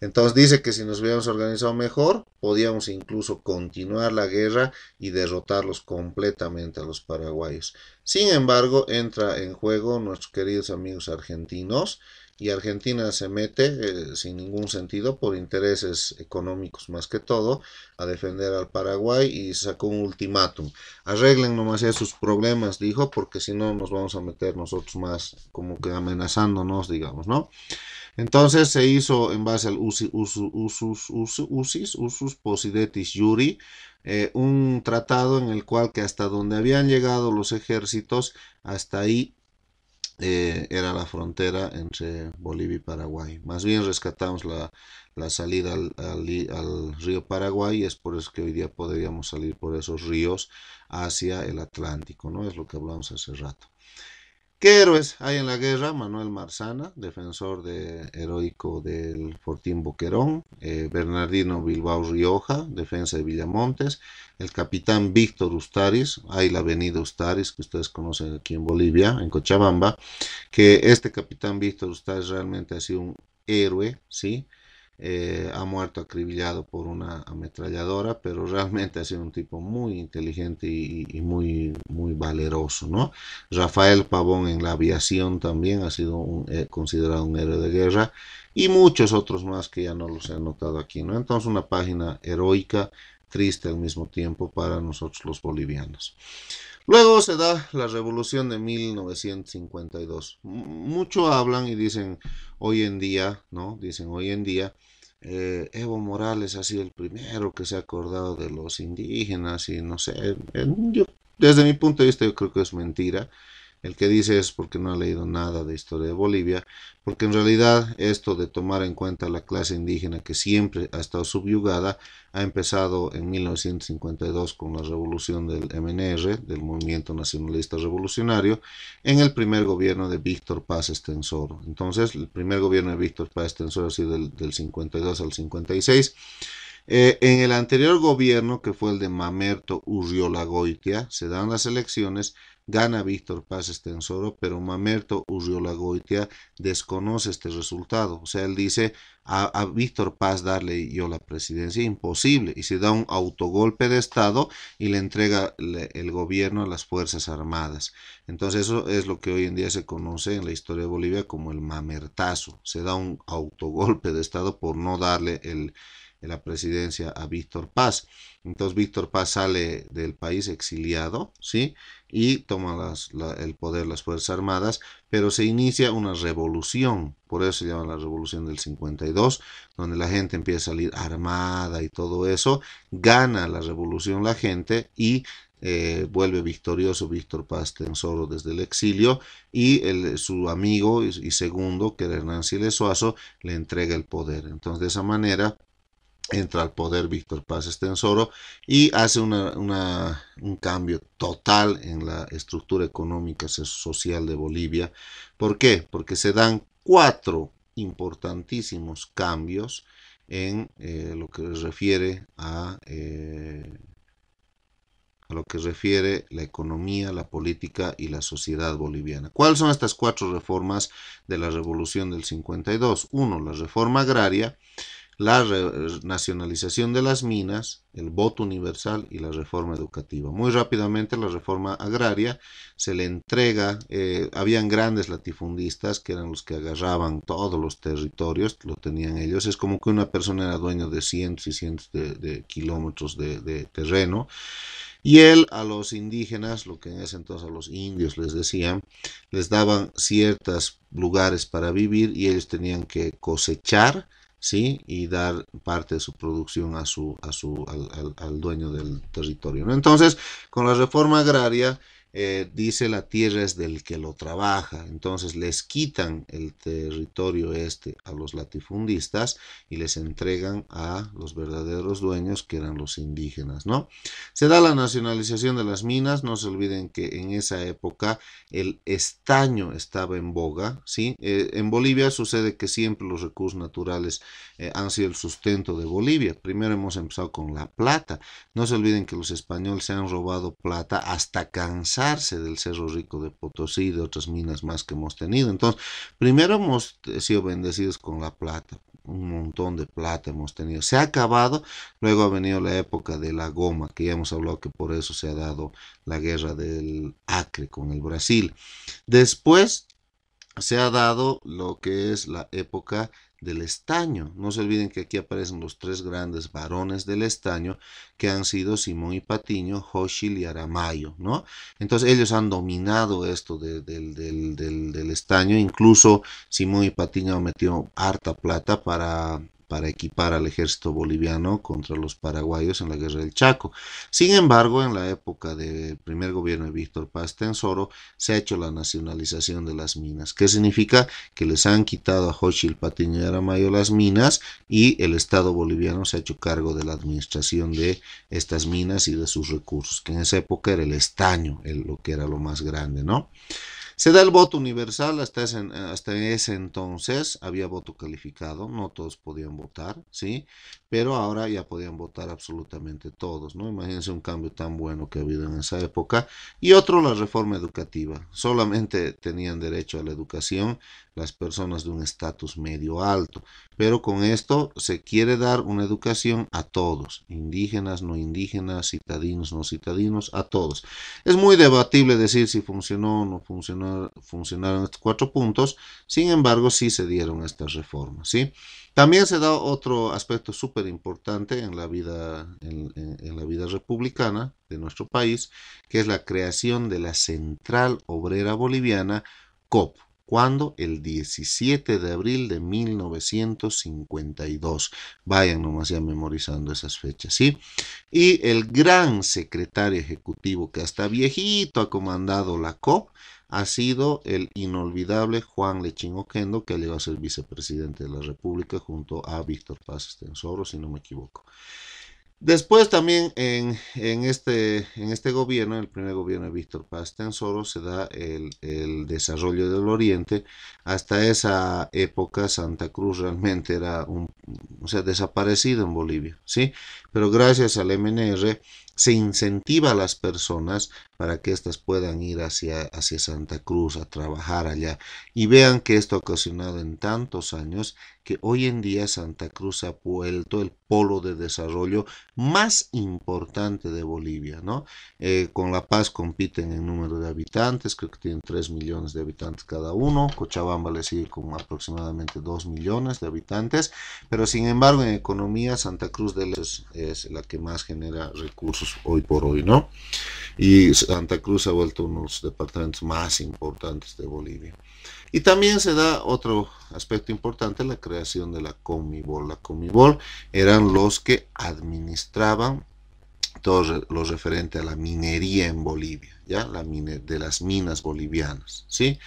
Entonces dice que si nos hubiéramos organizado mejor, podíamos incluso continuar la guerra y derrotarlos completamente a los paraguayos. Sin embargo, entra en juego nuestros queridos amigos argentinos y Argentina se mete eh, sin ningún sentido por intereses económicos más que todo a defender al Paraguay y sacó un ultimátum. Arreglen nomás sus problemas, dijo, porque si no nos vamos a meter nosotros más como que amenazándonos, digamos, ¿no? Entonces se hizo en base al usus, usus, posidetis juri, eh, un tratado en el cual que hasta donde habían llegado los ejércitos, hasta ahí eh, era la frontera entre Bolivia y Paraguay. Más bien rescatamos la, salida al, al, río Paraguay y es por eso que hoy día podríamos salir por esos ríos hacia el Atlántico, ¿no? Es lo que hablamos hace rato. ¿Qué héroes hay en la guerra? Manuel Marzana, defensor de, heroico del Fortín Boquerón, eh, Bernardino Bilbao Rioja, defensa de Villamontes, el capitán Víctor Ustaris, hay la avenida Ustaris que ustedes conocen aquí en Bolivia, en Cochabamba, que este capitán Víctor Ustaris realmente ha sido un héroe, ¿sí? Eh, ha muerto acribillado por una ametralladora, pero realmente ha sido un tipo muy inteligente y, muy, muy valeroso, ¿no? Rafael Pavón en la aviación también ha sido eh, considerado un héroe de guerra y muchos otros más que ya no los he anotado aquí, ¿no? Entonces una página heroica, triste al mismo tiempo para nosotros los bolivianos. Luego se da la revolución de 1952. Mucho hablan y dicen hoy en día, ¿no? Dicen hoy en día eh, Evo Morales ha sido el primero que se ha acordado de los indígenas y no sé, yo, desde mi punto de vista yo creo que es mentira. El que dice es porque no ha leído nada de historia de Bolivia, porque en realidad esto de tomar en cuenta la clase indígena que siempre ha estado subyugada ha empezado en 1952 con la revolución del MNR, del Movimiento Nacionalista Revolucionario, en el primer gobierno de Víctor Paz Estensoro. Entonces, el primer gobierno de Víctor Paz Estensoro ha sido del, del 52 al 56. Eh, en el anterior gobierno, que fue el de Mamerto Urriola Goitia, se dan las elecciones Gana Víctor Paz Estensoro, pero Mamerto Urriolagoitia desconoce este resultado. O sea, él dice a, Víctor Paz darle yo la presidencia, imposible. Y se da un autogolpe de Estado y le entrega el gobierno a las Fuerzas Armadas. Entonces eso es lo que hoy en día se conoce en la historia de Bolivia como el mamertazo. Se da un autogolpe de Estado por no darle el la presidencia a Víctor Paz. Entonces Víctor Paz sale del país exiliado, ¿sí? y toma el poder las Fuerzas Armadas, pero se inicia una revolución, por eso se llama la revolución del 52, donde la gente empieza a salir armada y todo eso, gana la revolución la gente y eh, vuelve victorioso Víctor Paz Tensoro desde el exilio y su amigo y, segundo, que era Hernán Siles Suazo, le entrega el poder. Entonces de esa manera entra al poder Víctor Paz Estensoro y hace un cambio total en la estructura económica social de Bolivia. ¿Por qué? Porque se dan cuatro importantísimos cambios en eh, lo que refiere a, eh, a lo que refiere la economía, la política y la sociedad boliviana. ¿Cuáles son estas cuatro reformas de la revolución del 52? Uno, la reforma agraria, la nacionalización de las minas, el voto universal y la reforma educativa. Muy rápidamente la reforma agraria se le entrega, eh, habían grandes latifundistas que eran los que agarraban todos los territorios, lo tenían ellos, es como que una persona era dueño de cientos y cientos de, kilómetros de, de terreno. Y él a los indígenas, lo que en ese entonces a los indios les decían, les daban ciertos lugares para vivir y ellos tenían que cosechar, ¿sí? y dar parte de su producción a su, a su, al, al, dueño del territorio. ¿no? Entonces, con la reforma agraria, eh, dice la tierra es del que lo trabaja. Entonces les quitan el territorio este a los latifundistas y les entregan a los verdaderos dueños que eran los indígenas, ¿no? Se da la nacionalización de las minas, no se olviden que en esa época el estaño estaba en boga, ¿sí? Eh, en Bolivia sucede que siempre los recursos naturales eh, han sido el sustento de Bolivia. Primero hemos empezado con la plata. No se olviden que los españoles se han robado plata hasta cansar del Cerro Rico de Potosí y de otras minas más que hemos tenido. Entonces, primero hemos sido bendecidos con la plata. un montón de plata hemos tenido. Se ha acabado, luego ha venido la época de la goma, que ya hemos hablado que por eso se ha dado la guerra del Acre con el Brasil. Después se ha dado lo que es la época del estaño. No se olviden que aquí aparecen los tres grandes varones del estaño que han sido Simón y Patiño, Hoshil y Aramayo, ¿no? Entonces ellos han dominado esto del, del estaño, incluso Simón y Patiño metido harta plata para para equipar al ejército boliviano contra los paraguayos en la guerra del Chaco. Sin embargo, en la época del primer gobierno de Víctor Paz Tensoro, se ha hecho la nacionalización de las minas. ¿Qué significa? Que les han quitado a Hochil Patiño y Aramayo las minas y el Estado boliviano se ha hecho cargo de la administración de estas minas y de sus recursos, que en esa época era el estaño, lo que era lo más grande, ¿no? Se da el voto universal, hasta ese, hasta ese entonces había voto calificado, no todos podían votar, ¿sí? Pero ahora ya podían votar absolutamente todos, ¿no? Imagínense un cambio tan bueno que ha habido en esa época. Y otro, la reforma educativa. Solamente tenían derecho a la educación las personas de un estatus medio alto. Pero con esto se quiere dar una educación a todos, indígenas, no indígenas, citadinos, no citadinos, a todos. Es muy debatible decir si funcionó o no funcionó, funcionaron estos cuatro puntos, sin embargo sí se dieron estas reformas. ¿sí? También se da otro aspecto súper importante en, la vida, en la vida republicana de nuestro país, que es la creación de la Central Obrera Boliviana, COP cuando el 17 de abril de 1952. Vayan nomás ya memorizando esas fechas, ¿sí? Y el gran secretario ejecutivo que hasta viejito ha comandado la COP ha sido el inolvidable Juan Lechín Oquendo, que llegó a ser vicepresidente de la República junto a Víctor Paz Estensoro, si no me equivoco. Después también en, este, en este gobierno, el primer gobierno de Víctor Paz Tensoro, se da el, el, desarrollo del Oriente. Hasta esa época Santa Cruz realmente era un, o sea, desaparecido en Bolivia, ¿sí? Pero gracias al MNR se incentiva a las personas para que éstas puedan ir hacia, hacia Santa Cruz a trabajar allá. Y vean que esto ha ocasionado en tantos años que hoy en día Santa Cruz ha vuelto el polo de desarrollo más importante de Bolivia, ¿no? Eh, con La Paz compiten en número de habitantes, creo que tienen 3 millones de habitantes cada uno, Cochabamba le sigue con aproximadamente 2 millones de habitantes, pero sin embargo en economía Santa Cruz de es, es la que más genera recursos hoy por hoy, ¿no? Y Santa Cruz ha vuelto uno de los departamentos más importantes de Bolivia. Y también se da otro aspecto importante, la creación de la Comibol. La Comibol eran los que administraban todo lo referente a la minería en Bolivia, ¿ya? La de las minas bolivianas, ¿sí?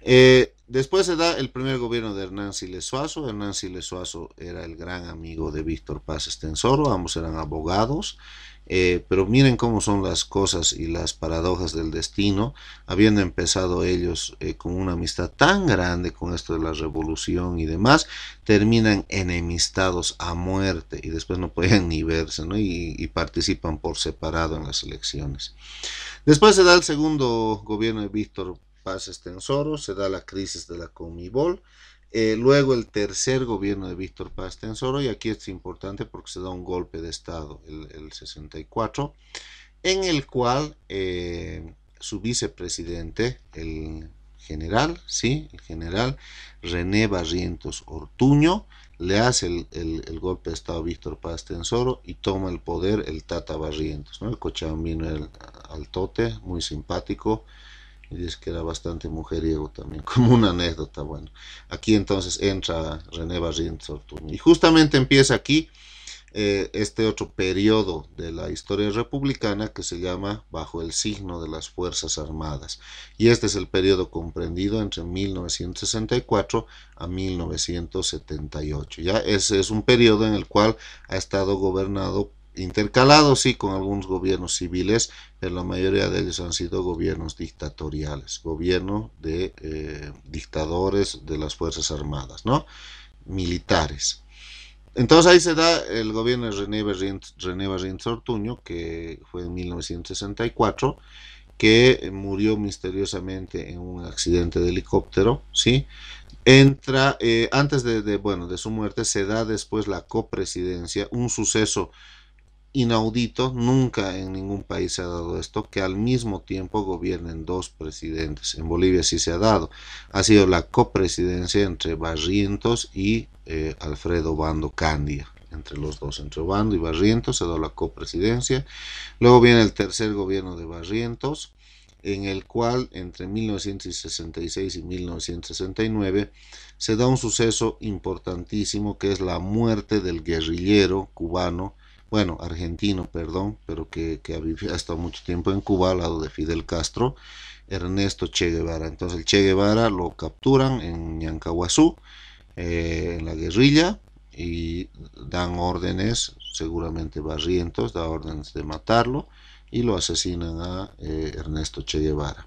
Eh, después se da el primer gobierno de Hernán Siles Suazo. Hernán Siles Suazo era el gran amigo de Víctor Paz Estensoro, ambos eran abogados. Eh, pero miren cómo son las cosas y las paradojas del destino, habiendo empezado ellos eh, con una amistad tan grande con esto de la revolución y demás, terminan enemistados a muerte y después no pueden ni verse ¿no? y, y participan por separado en las elecciones. Después se da el segundo gobierno de Víctor Paz Estensoro, se da la crisis de la Comibol, eh, luego el tercer gobierno de Víctor Paz Tensoro, y aquí es importante porque se da un golpe de Estado, el, 64, en el cual eh, su vicepresidente, el general, sí, el general René Barrientos Ortuño, le hace el, golpe de Estado a Víctor Paz Tensoro y toma el poder el Tata Barrientos, ¿no? el cochabambino el, al tote, muy simpático, y dice que era bastante mujeriego también, <laughs> como una anécdota. Bueno, aquí entonces entra René Barrientos Y justamente empieza aquí eh, este otro periodo de la historia republicana que se llama bajo el signo de las Fuerzas Armadas. Y este es el periodo comprendido entre 1964 a 1978. Ya ese es un periodo en el cual ha estado gobernado intercalados sí con algunos gobiernos civiles, pero la mayoría de ellos han sido gobiernos dictatoriales, gobierno de eh, dictadores de las Fuerzas Armadas, ¿no? Militares. Entonces ahí se da el gobierno de René Barrientos, Ortuño, que fue en 1964, que murió misteriosamente en un accidente de helicóptero, ¿sí? entra, eh, antes de, bueno, de su muerte, se da después la copresidencia, un suceso inaudito, nunca en ningún país se ha dado esto, que al mismo tiempo gobiernen dos presidentes. En Bolivia sí se ha dado. Ha sido la copresidencia entre Barrientos y eh, Alfredo Bando Candia. Entre los dos, entre Bando y Barrientos, se da la copresidencia. Luego viene el tercer gobierno de Barrientos, en el cual entre 1966 y 1969 se da un suceso importantísimo que es la muerte del guerrillero cubano bueno, argentino, perdón, pero que, ha, estado mucho tiempo en Cuba al lado de Fidel Castro, Ernesto Che Guevara. Entonces el Che Guevara lo capturan en Ñancahuazú, eh, en la guerrilla, y dan órdenes, seguramente Barrientos, da órdenes de matarlo, y lo asesinan a eh, Ernesto Che Guevara.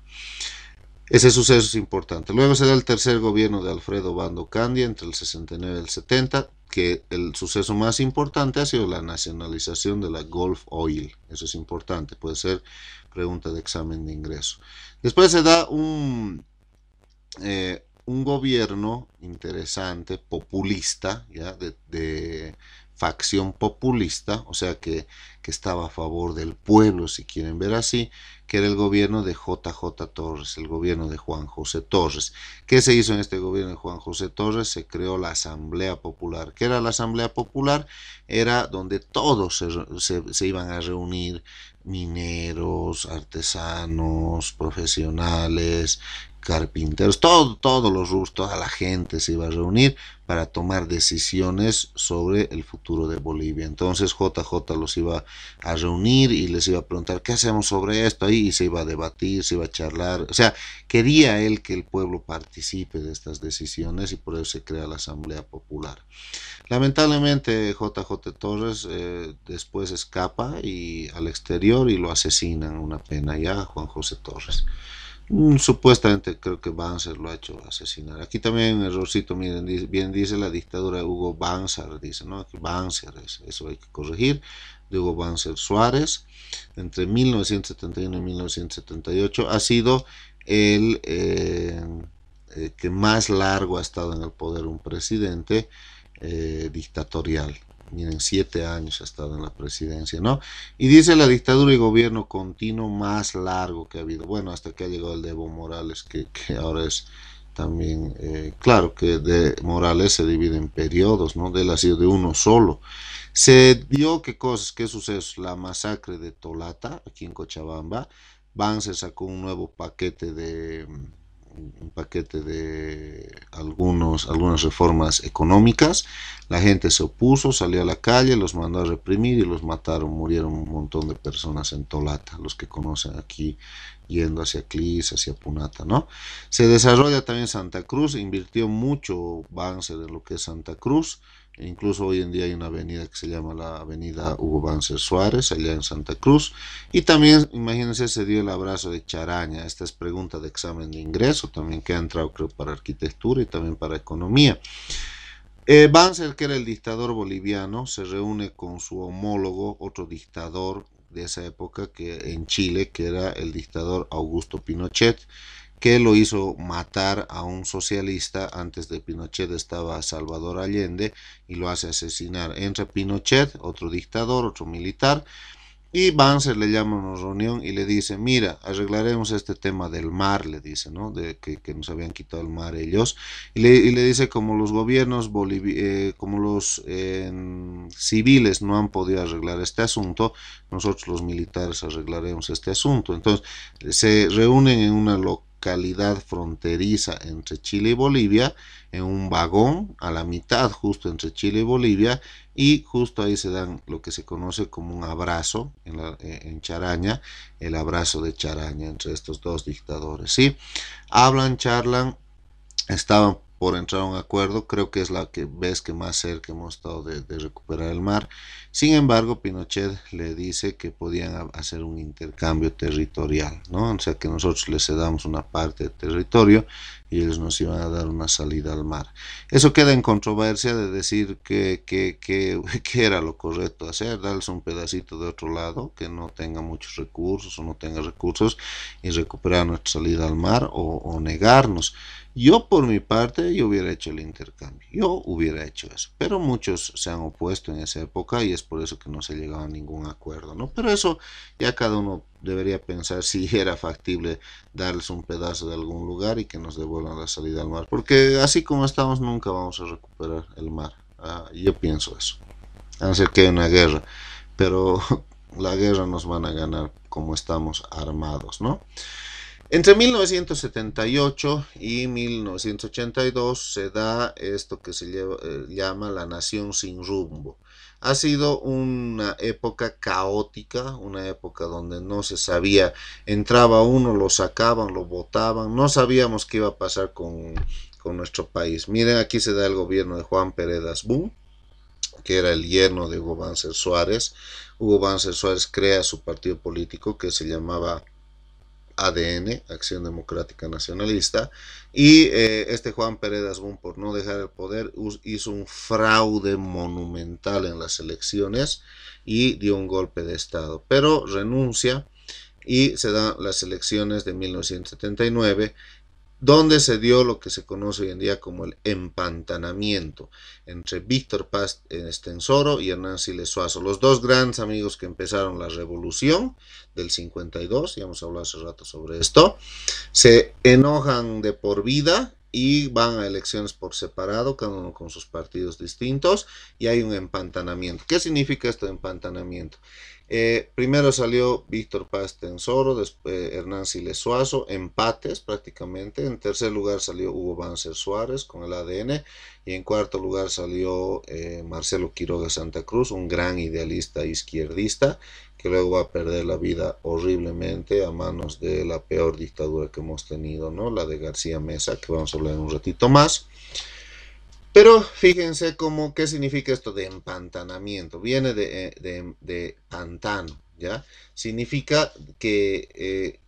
Ese suceso es importante. Luego se da el tercer gobierno de Alfredo Bando Candia entre el 69 y el 70, que el suceso más importante ha sido la nacionalización de la Gulf Oil. Eso es importante, puede ser pregunta de examen de ingreso. Después se da un, eh, un gobierno interesante, populista, ¿ya? de facción populista, o sea que, estaba a favor del pueblo, si quieren ver así, que era el gobierno de JJ Torres, el gobierno de Juan José Torres. ¿Qué se hizo en este gobierno de Juan José Torres? Se creó la Asamblea Popular. ¿Qué era la Asamblea Popular? Era donde todos se, se iban a reunir, mineros, artesanos, profesionales, carpinteros, todo, todos los rubros, toda la gente se iba a reunir para tomar decisiones sobre el futuro de Bolivia. Entonces JJ los iba a reunir y les iba a preguntar qué hacemos sobre esto y se iba a debatir, se iba a charlar. O sea, quería él que el pueblo participe de estas decisiones y por eso se crea la Asamblea Popular. Lamentablemente JJ Torres eh, después escapa y al exterior y lo asesinan, una pena ya, Juan José Torres. Mm, supuestamente creo que Banzer lo ha hecho asesinar. Aquí también un errorcito, miren, bien dice la dictadura de Hugo Banzer, dice, ¿no? Banzer, eso hay que corregir, de Hugo Banzer Suárez, entre 1971 y 1978, ha sido el eh, eh, que más largo ha estado en el poder un presidente eh, dictatorial miren, siete años ha estado en la presidencia, ¿no? Y dice la dictadura y gobierno continuo más largo que ha habido, bueno, hasta que ha llegado el de Evo Morales, que, ahora es también, eh, claro que de Morales se divide en periodos, ¿no? De él ha sido de uno solo. Se dio, ¿qué cosas? ¿Qué sucesos? La masacre de Tolata, aquí en Cochabamba, Van se sacó un nuevo paquete de un paquete de algunos, algunas reformas económicas. La gente se opuso, salió a la calle, los mandó a reprimir y los mataron. Murieron un montón de personas en Tolata, los que conocen aquí, yendo hacia Clis, hacia Punata, ¿no? Se desarrolla también Santa Cruz, invirtió mucho Banzer en lo que es Santa Cruz. Incluso hoy en día hay una avenida que se llama la avenida Hugo Banzer Suárez, allá en Santa Cruz. Y también, imagínense, se dio el abrazo de Charaña. Esta es pregunta de examen de ingreso, también que ha entrado creo para arquitectura y también para economía. Eh, Banzer, que era el dictador boliviano, se reúne con su homólogo, otro dictador de esa época que en Chile, que era el dictador Augusto Pinochet que lo hizo matar a un socialista. Antes de Pinochet estaba Salvador Allende y lo hace asesinar. Entra Pinochet, otro dictador, otro militar, y Banzer le llama a una reunión y le dice, mira, arreglaremos este tema del mar, le dice, ¿no? De que, nos habían quitado el mar ellos. Y le, dice, como los gobiernos, eh, como los civiles no han podido arreglar este asunto, nosotros los militares arreglaremos este asunto. Entonces, se reúnen en una localidad fronteriza entre Chile y Bolivia, en un vagón a la mitad justo entre Chile y Bolivia, y justo ahí se dan lo que se conoce como un abrazo en, eh, en Charaña, el abrazo de Charaña entre estos dos dictadores. ¿sí? Hablan, charlan, estaban por entrar a un acuerdo, creo que es la que ves que más cerca hemos estado de, recuperar el mar. Sin embargo, Pinochet le dice que podían hacer un intercambio territorial, ¿no? O sea, que nosotros le cedamos una parte de territorio y ellos nos iban a dar una salida al mar. Eso queda en controversia de decir que, que, que, <laughs> que era lo correcto hacer, darles un pedacito de otro lado que no tenga muchos recursos o no tenga recursos y recuperar nuestra salida al mar o negarnos. Yo por mi parte, yo hubiera hecho el intercambio, yo hubiera hecho eso, pero muchos se han opuesto en esa época y es por eso que no se llegaba a ningún acuerdo, ¿no? Pero eso ya cada uno debería pensar si <laughs> era factible darles un pedazo de algún lugar y que nos devuelvan la salida al mar, porque así como estamos nunca vamos a recuperar el mar, ah, yo pienso eso, a no ser que haya una guerra, pero <laughs> la guerra nos van a ganar como estamos armados, ¿no? Entre 1978 y 1982 se da esto que se eh, llama la nación sin rumbo. Ha sido una época caótica, una época donde no se sabía, entraba uno, lo sacaban, lo votaban, no sabíamos qué iba a pasar con, nuestro país. Miren, aquí se da el gobierno de Juan Peredas Boom, que era el yerno de Hugo Banzer Suárez. Hugo Banzer Suárez crea su partido político que se llamaba ADN, Acción Democrática Nacionalista, y eh, este Juan Pérez Boom, por no dejar el poder, hizo un fraude monumental en las elecciones y dio un golpe de Estado, pero renuncia y se dan las elecciones de 1979 donde se dio lo que se conoce hoy en día como el empantanamiento entre Víctor Paz Estensoro y Hernán Siles Suazo, los dos grandes amigos que empezaron la revolución del 52, ya hemos hablado hace rato sobre esto, se enojan de por vida y van a elecciones por separado, cada uno con sus partidos distintos, y hay un empantanamiento. ¿Qué significa esto de empantanamiento? Eh, primero salió Víctor Paz Tensoro, después Hernán Siles Suazo, empates prácticamente. En tercer lugar salió Hugo Banzer Suárez con el ADN. Y en cuarto lugar salió eh, Marcelo Quiroga Santa Cruz, un gran idealista izquierdista, que luego va a perder la vida horriblemente a manos de la peor dictadura que hemos tenido, ¿no? La de García Mesa, que vamos a hablar en un ratito más. Pero fíjense cómo, qué significa esto de empantanamiento. Viene de, eh, de, pantano, ¿ya? Significa que eh,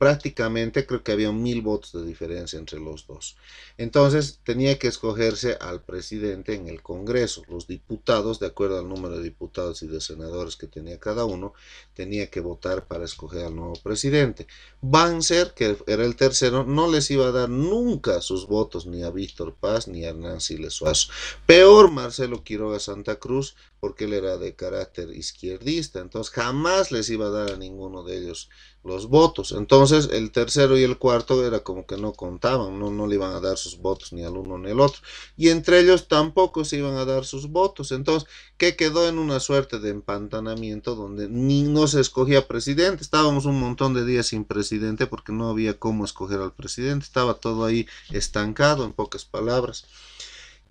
prácticamente creo que había mil votos de diferencia entre los dos. Entonces tenía que escogerse al presidente en el Congreso. Los diputados, de acuerdo al número de diputados y de senadores que tenía cada uno, tenía que votar para escoger al nuevo presidente. Banzer, que era el tercero, no les iba a dar nunca sus votos ni a Víctor Paz ni a Hernán Siles. Peor Marcelo Quiroga Santa Cruz, porque él era de carácter izquierdista, entonces jamás les iba a dar a ninguno de ellos los votos. Entonces el tercero y el cuarto era como que no contaban, no, no le iban a dar sus votos ni al uno ni al otro. Y entre ellos tampoco se iban a dar sus votos. Entonces, ¿qué quedó en una suerte de empantanamiento donde no se escogía presidente? Estábamos un montón de días sin presidente porque no había cómo escoger al presidente. Estaba todo ahí estancado, en pocas palabras.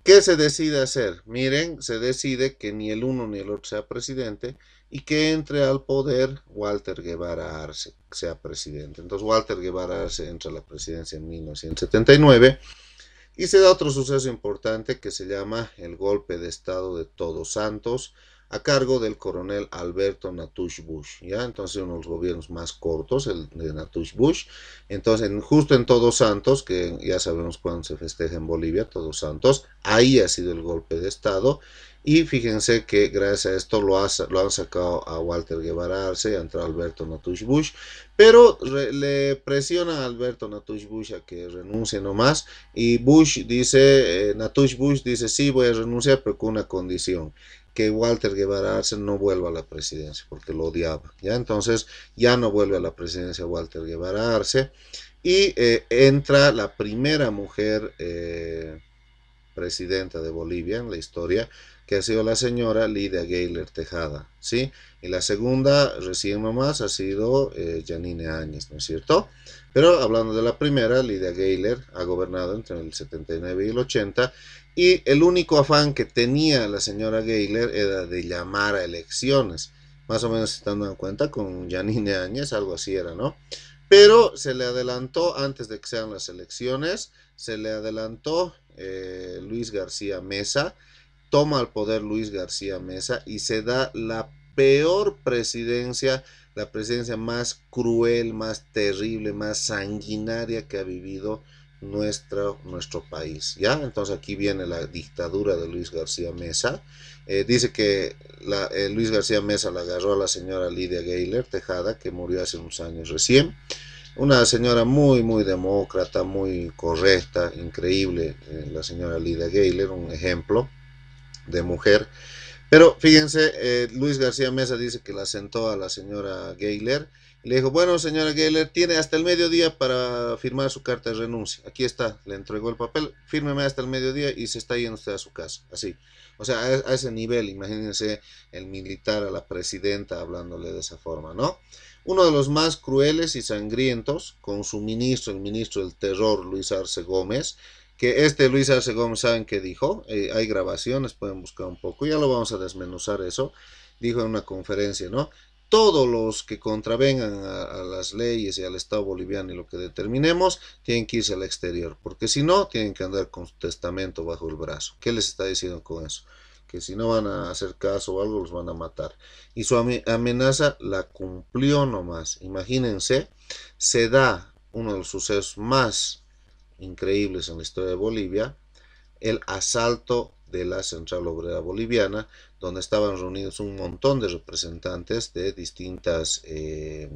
¿Qué se decide hacer? Miren, se decide que ni el uno ni el otro sea presidente y que entre al poder Walter Guevara Arce, sea presidente. Entonces Walter Guevara Arce entra a la presidencia en 1979 y se da otro suceso importante que se llama el golpe de estado de Todos Santos a cargo del coronel Alberto Natush Bush, ¿ya? Entonces uno de los gobiernos más cortos, el de Natush Bush. Entonces, justo en Todos Santos, que ya sabemos cuándo se festeja en Bolivia, Todos Santos, ahí ha sido el golpe de estado y fíjense que gracias a esto lo, han sacado a Walter Guevara Arce, ha entrado Alberto Natush Bush, pero le presiona a Alberto Natush Bush a que renuncie nomás. Y Bush dice, eh, Natush Bush dice, sí, voy a renunciar, pero con una condición que Walter Guevara Arce no vuelva a la presidencia, porque lo odiaba. ¿ya? Entonces ya no vuelve a la presidencia Walter Guevara Arce y eh, entra la primera mujer eh, presidenta de Bolivia en la historia, que ha sido la señora Lidia Gayler Tejada, ¿sí? Y la segunda, recién nomás, ha sido eh, Janine Áñez, ¿no es cierto? Pero hablando de la primera, Lidia Gayler ha gobernado entre el 79 y el 80, y el único afán que tenía la señora Gayler era de llamar a elecciones, más o menos estando en cuenta con Janine Áñez, algo así era, ¿no? Pero se le adelantó, antes de que sean las elecciones, se le adelantó eh, Luis García Mesa, toma el poder Luis García Mesa y se da la peor presidencia, la presidencia más cruel, más terrible, más sanguinaria que ha vivido nuestro, nuestro país. ¿ya? Entonces aquí viene la dictadura de Luis García Mesa. Eh, dice que eh, Luis García Mesa la agarró a la señora Lidia Gayler Tejada, que murió hace unos años recién. Una señora muy, muy demócrata, muy correcta, increíble, eh, la señora Lidia Gayler, un ejemplo de mujer. Pero fíjense, Luis García Mesa dice que la sentó a la señora Gayler le dijo, bueno, señora Geller, tiene hasta el mediodía para firmar su carta de renuncia. Aquí está, le entregó el papel, fírmeme hasta el mediodía y se está yendo usted a su casa. Así. O sea, a, ese nivel, imagínense el militar a la presidenta hablándole de esa forma, ¿no? Uno de los más crueles y sangrientos, con su ministro, el ministro del terror, Luis Arce Gómez, que este Luis Arce Gómez, ¿saben qué dijo? Eh, hay grabaciones, pueden buscar un poco, ya lo vamos a desmenuzar eso. Dijo en una conferencia, ¿no? todos los que contravengan a, las leyes y al Estado boliviano y lo que determinemos, tienen que irse al exterior, porque si no, tienen que andar con su testamento bajo el brazo. ¿Qué les está diciendo con eso? Que si no van a hacer caso o algo, los van a matar. Y su amenaza la cumplió nomás. Imagínense, se da uno de los sucesos más increíbles en la historia de Bolivia, el asalto de la Central Obrera Boliviana, donde estaban reunidos un montón de representantes de distintas eh,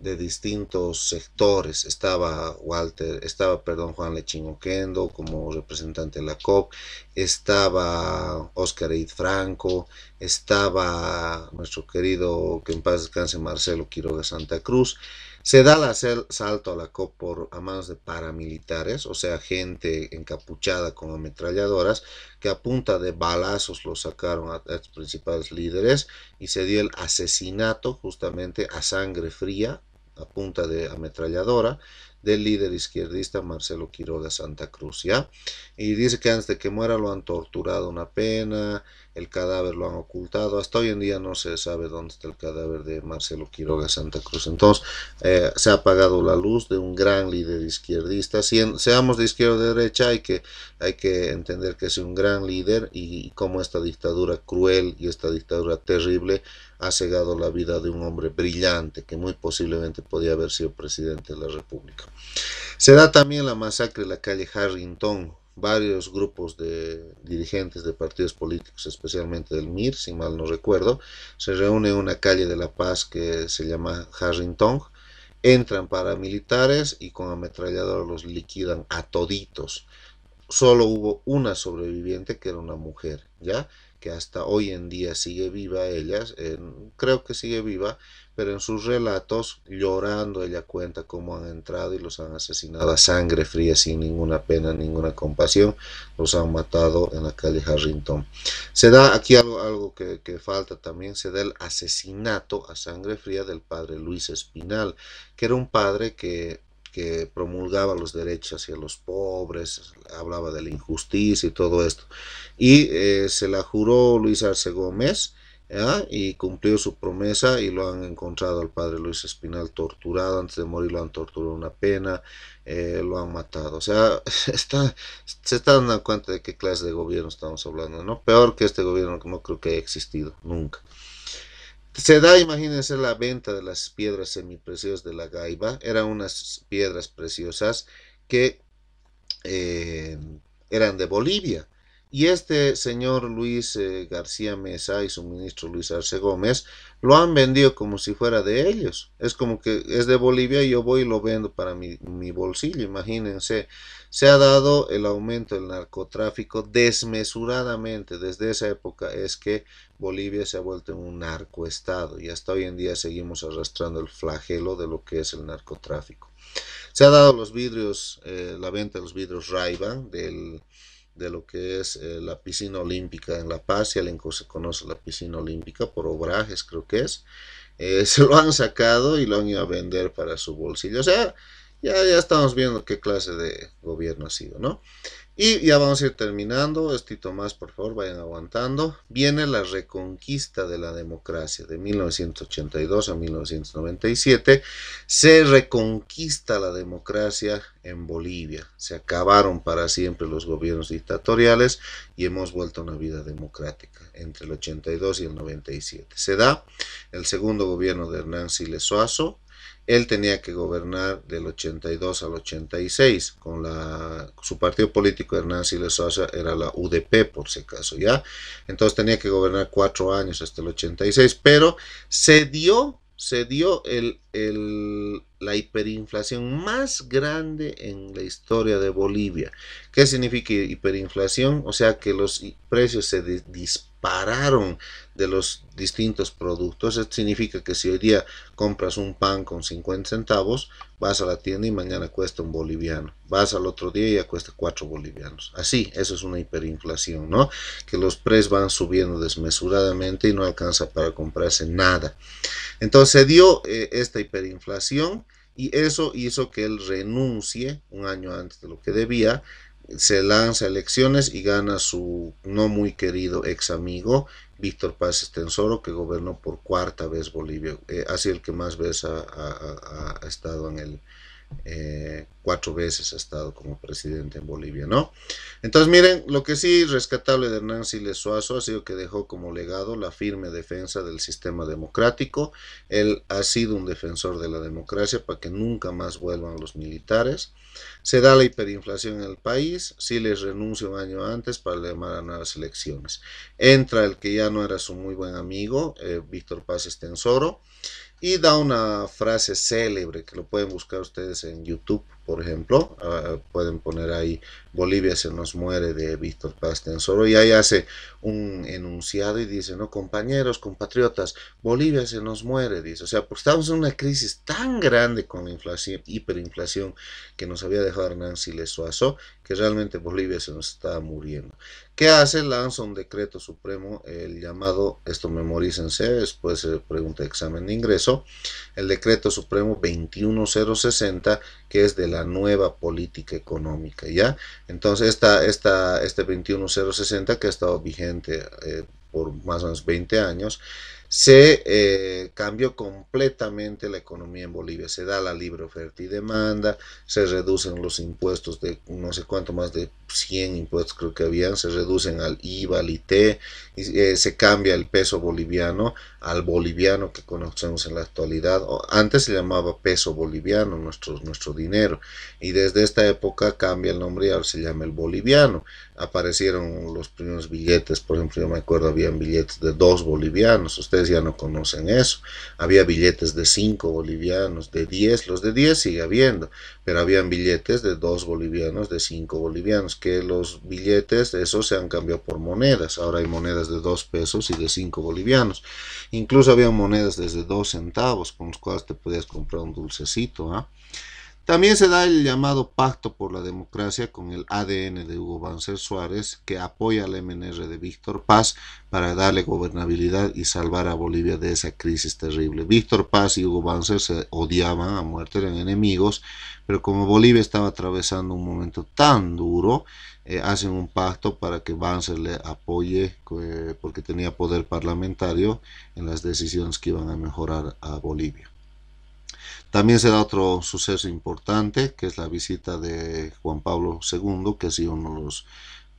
de distintos sectores. Estaba Walter, estaba, perdón, Juan Lechín Oquendo como representante de la COP, estaba Oscar Eid Franco, estaba nuestro querido, que en paz descanse, Marcelo Quiroga Santa Cruz, se da el salto a la COP por, a manos de paramilitares, o sea, gente encapuchada con ametralladoras, que a punta de balazos lo sacaron a, los principales líderes y se dio el asesinato justamente a sangre fría, a punta de ametralladora, del líder izquierdista Marcelo Quiroga Santa Cruz, ¿ya? Y dice que antes de que muera lo han torturado una pena, el cadáver lo han ocultado. Hasta hoy en día no se sabe dónde está el cadáver de Marcelo Quiroga Santa Cruz. Entonces, eh, se ha apagado la luz de un gran líder izquierdista. Si seamos de izquierda o de derecha, hay que, hay que entender que es un gran líder y, y cómo esta dictadura cruel y esta dictadura terrible ha cegado la vida de un hombre brillante que muy posiblemente podía haber sido presidente de la República. Se da también la masacre en la calle Harrington, varios grupos de dirigentes de partidos políticos, especialmente del MIR, si mal no recuerdo, se reúnen en una calle de La Paz que se llama Harrington, entran paramilitares y con ametrallador los liquidan a toditos. Solo hubo una sobreviviente que era una mujer, ¿ya? Que hasta hoy en día sigue viva ella, creo que sigue viva, pero en sus relatos, llorando, ella cuenta cómo han entrado y los han asesinado a sangre fría, sin ninguna pena, ninguna compasión, los han matado en la calle Harrington. Se da aquí algo, algo que, que falta también, se da el asesinato a sangre fría del padre Luis Espinal, que era un padre que que promulgaba los derechos hacia los pobres, hablaba de la injusticia y todo esto. Y eh, se la juró Luis Arce Gómez y cumplió su promesa y lo han encontrado al padre Luis Espinal torturado, antes de morir lo han torturado una pena, eh, lo han matado. O sea, <laughs> está, se está dando cuenta de qué clase de gobierno estamos hablando, ¿no? Peor que este gobierno que no creo que haya existido nunca. Se da, imagínense, la venta de las piedras semipreciosas de la Gaiba. Eran unas piedras preciosas que eh, eran de Bolivia. Y este señor Luis eh, García Mesa y su ministro Luis Arce Gómez lo han vendido como si fuera de ellos. Es como que es de Bolivia y yo voy y lo vendo para mi, mi bolsillo. Imagínense, se ha dado el aumento del narcotráfico desmesuradamente. Desde esa época es que Bolivia se ha vuelto un narcoestado y hasta hoy en día seguimos arrastrando el flagelo de lo que es el narcotráfico. Se ha dado los vidrios, eh, la venta de los vidrios ray del de lo que es eh, la piscina olímpica en La Paz, si alguien se conoce la piscina olímpica por obrajes creo que es, eh, <laughs> se lo han sacado y lo han ido a vender para su bolsillo. O sea, ya, ya estamos viendo qué clase de gobierno ha sido, ¿no? Y ya vamos a ir terminando. Estito más, por favor, vayan aguantando. Viene la reconquista de la democracia de 1982 a 1997. Se reconquista la democracia en Bolivia. Se acabaron para siempre los gobiernos dictatoriales y hemos vuelto a una vida democrática entre el 82 y el 97. Se da el segundo gobierno de Hernán Siles Suazo él tenía que gobernar del 82 al 86 con la su partido político Hernán Siles Sosa era la UDP por si acaso ya entonces tenía que gobernar cuatro años hasta el 86 pero se dio se dio el, la hiperinflación más grande en la historia de Bolivia. ¿Qué significa hiperinflación? O sea que los precios se dispararon de los distintos productos. Esto significa que si hoy día compras un pan con 50 centavos, vas a la tienda y mañana cuesta un boliviano. Vas al otro día y ya cuesta 4 bolivianos. Así, eso es una hiperinflación, ¿no? Que los precios van subiendo desmesuradamente y no alcanza para comprarse nada. Entonces dio eh, esta hiperinflación y eso hizo que él renuncie un año antes de lo que debía se lanza elecciones y gana su no muy querido ex amigo Víctor Paz Estensoro, que gobernó por cuarta vez Bolivia. Eh, así el que más veces ha, estado en el, eh, cuatro veces ha estado como presidente en Bolivia, ¿no? Entonces, miren, lo que sí rescatable de Hernán Siles Suazo ha sido que dejó como legado la firme defensa del sistema democrático. Él ha sido un defensor de la democracia para que nunca más vuelvan los militares. Se da la hiperinflación en el país, Siles renuncia un año antes para llamar a nuevas elecciones. Entra el que ya no era su muy buen amigo, eh, Víctor Paz Estensoro, y da una frase célebre que lo pueden buscar ustedes en YouTube, por ejemplo. Ah, pueden poner ahí Bolivia se nos muere de Víctor Paz Tensoro y ahí hace un enunciado y dice, no, compañeros, compatriotas, Bolivia se nos muere, dice. O sea, pues estamos en una crisis tan grande con la inflación, hiperinflación que nos había dejado Hernán Siles Suazo, que realmente Bolivia se nos está muriendo. ¿Qué hace? Lanza un decreto supremo, el llamado, esto memorícense, después se pregunta examen de ingreso, el decreto supremo 21060, que es de la nueva política económica, ¿ya? Entonces, esta, esta, este 21060 que ha estado vigente eh, por más o menos 20 años, se eh, cambió completamente la economía en Bolivia. Se da la libre oferta y demanda, se reducen los impuestos de no sé cuánto más de 100 impuestos creo que habían, se reducen al IVA, al IT, y eh, se cambia el peso boliviano al boliviano que conocemos en la actualidad. Antes se llamaba peso boliviano, nuestro, nuestro dinero, y desde esta época cambia el nombre y ahora se llama el boliviano. Aparecieron los primeros billetes, por ejemplo, yo me acuerdo, habían billetes de dos bolivianos, ustedes ya no conocen eso. Había billetes de cinco bolivianos, de 10, los de 10 sigue habiendo, pero habían billetes de dos bolivianos, de cinco bolivianos, que los billetes esos se han cambiado por monedas. Ahora hay monedas de dos pesos y de cinco bolivianos. Incluso había monedas desde dos centavos con los cuales te podías comprar un dulcecito. ¿ah? También se da el llamado Pacto por la Democracia con el ADN de Hugo Banzer Suárez, que apoya al MNR de Víctor Paz para darle gobernabilidad y salvar a Bolivia de esa crisis terrible. Víctor Paz y Hugo Banzer se odiaban a muerte, eran enemigos, pero como Bolivia estaba atravesando un momento tan duro, eh, hacen un pacto para que Banzer le apoye eh, porque tenía poder parlamentario en las decisiones que iban a mejorar a Bolivia. También se da otro suceso importante, que es la visita de Juan Pablo II, que ha sido uno de los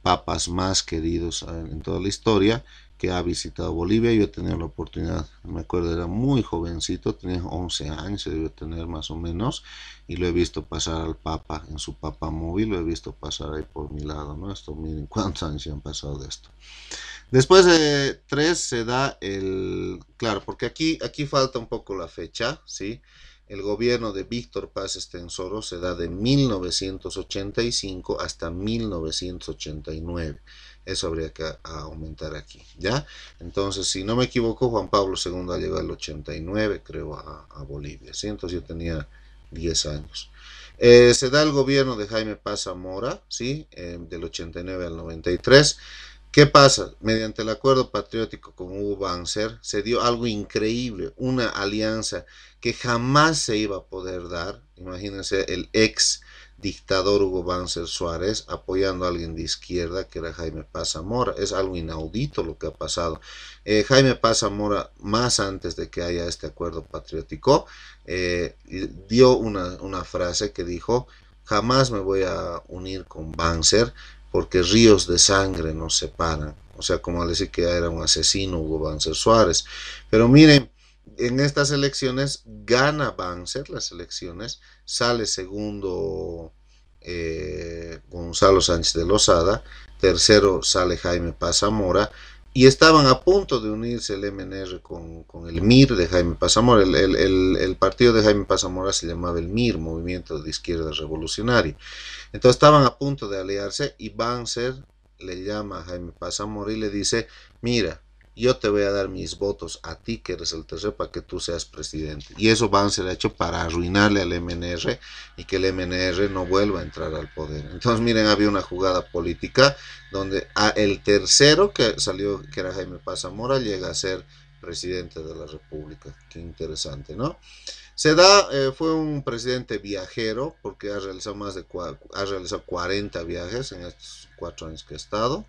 papas más queridos en toda la historia, que ha visitado Bolivia. Yo he tenido la oportunidad, me acuerdo, era muy jovencito, tenía 11 años, se debió tener más o menos, y lo he visto pasar al Papa en su Papa móvil, lo he visto pasar ahí por mi lado, ¿no? Esto, miren cuántos años han pasado de esto. Después de tres se da el, claro, porque aquí, aquí falta un poco la fecha, ¿sí? El gobierno de Víctor Paz Estensoro se da de 1985 hasta 1989. Eso habría que aumentar aquí, ¿ya? Entonces, si no me equivoco, Juan Pablo II llegó al 89, creo, a, Bolivia, ¿sí? Entonces yo tenía 10 años. Eh, se da el gobierno de Jaime Paz Zamora, ¿sí? Eh, del 89 al 93. ¿Qué pasa? Mediante el acuerdo patriótico con Hugo Banzer se dio algo increíble, una alianza que jamás se iba a poder dar. Imagínense el ex dictador Hugo Banzer Suárez apoyando a alguien de izquierda que era Jaime Paz Zamora. Es algo inaudito lo que ha pasado. Eh, Jaime Paz Zamora, más antes de que haya este acuerdo patriótico, eh, dio una, una, frase que dijo, jamás me voy a unir con Banzer porque ríos de sangre nos separan. O sea, como decir que era un asesino Hugo Banzer Suárez. Pero miren, En estas elecciones gana Banzer las elecciones, sale segundo eh, Gonzalo Sánchez de Lozada, tercero sale Jaime Pazamora, y estaban a punto de unirse el MNR con, el MIR de Jaime Pazamora. El, partido de Jaime Pazamora se llamaba el MIR, Movimiento de Izquierda Revolucionario. Entonces estaban a punto de aliarse y Banzer le llama a Jaime Pazamora y le dice, mira, yo te voy a dar mis votos a ti, que eres el tercero, para que tú seas presidente. Y eso van a ser hecho para arruinarle al MNR y que el MNR no vuelva a entrar al poder. Entonces, miren, había una jugada política donde a el tercero que salió, que era Jaime Pazamora, llega a ser presidente de la República. Qué interesante, ¿no? Se da, eh, fue un presidente viajero, porque ha realizado más de ha realizado 40 viajes en estos cuatro años que ha estado.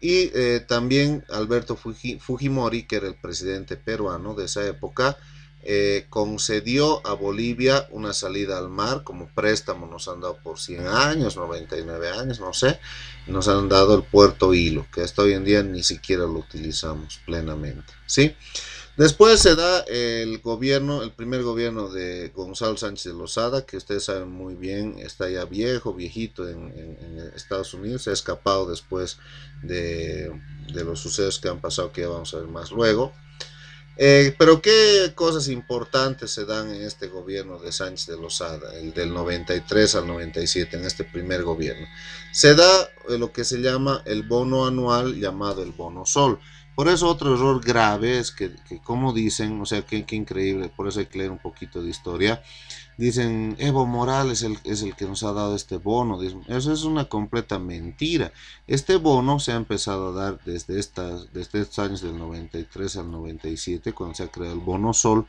Y eh, también Alberto Fujimori, que era el presidente peruano de esa época, eh, concedió a Bolivia una salida al mar como préstamo, nos han dado por 100 años, 99 años, no sé, nos han dado el puerto Hilo, que hasta hoy en día ni siquiera lo utilizamos plenamente, ¿sí? Después se da el gobierno, el primer gobierno de Gonzalo Sánchez de Lozada, que ustedes saben muy bien, está ya viejo, viejito en, Estados Unidos, se ha escapado después de, los sucesos que han pasado, que ya vamos a ver más luego. Eh, pero qué cosas importantes se dan en este gobierno de Sánchez de Lozada, el del 93 al 97, en este primer gobierno. Se da lo que se llama el bono anual llamado el bono sol. Por eso otro error grave es que, como dicen, o sea, qué increíble, por eso hay que leer un poquito de historia, dicen Evo Morales es el, es el que nos ha dado este bono. eso es una completa mentira. Este bono se ha empezado a dar desde, estas, desde estos años del 93 al 97, cuando se ha creado el bono sol,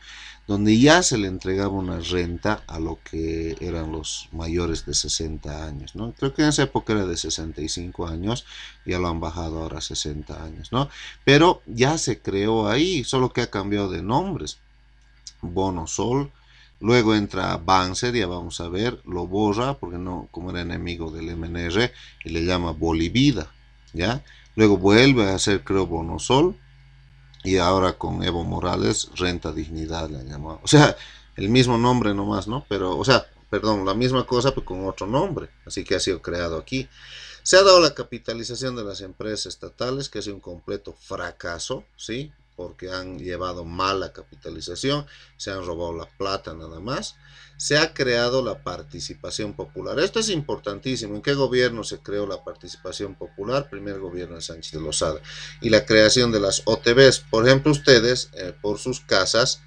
donde ya se le entregaba una renta a lo que eran los mayores de 60 años. ¿no? Creo que en esa época era de 65 años, ya lo han bajado ahora a 60 años. ¿no? Pero ya se creó ahí, solo que ha cambiado de nombres. Bono Sol, Luego entra Banzer, ya vamos a ver, lo borra porque no, como era enemigo del MNR, y le llama Bolivida, ¿ya? Luego vuelve a ser, creo, Bonosol, y ahora con Evo Morales, Renta Dignidad le llama. O sea, el mismo nombre nomás, ¿no? Pero, o sea, perdón, la misma cosa, pero con otro nombre, así que ha sido creado aquí. Se ha dado la capitalización de las empresas estatales, que sido un completo fracaso, ¿sí? Porque han llevado mala capitalización, se han robado la plata nada más. Se ha creado la participación popular. Esto es importantísimo. ¿En qué gobierno se creó la participación popular? Primer gobierno de Sánchez de Lozada. Y la creación de las OTBs. Por ejemplo, ustedes eh, por sus casas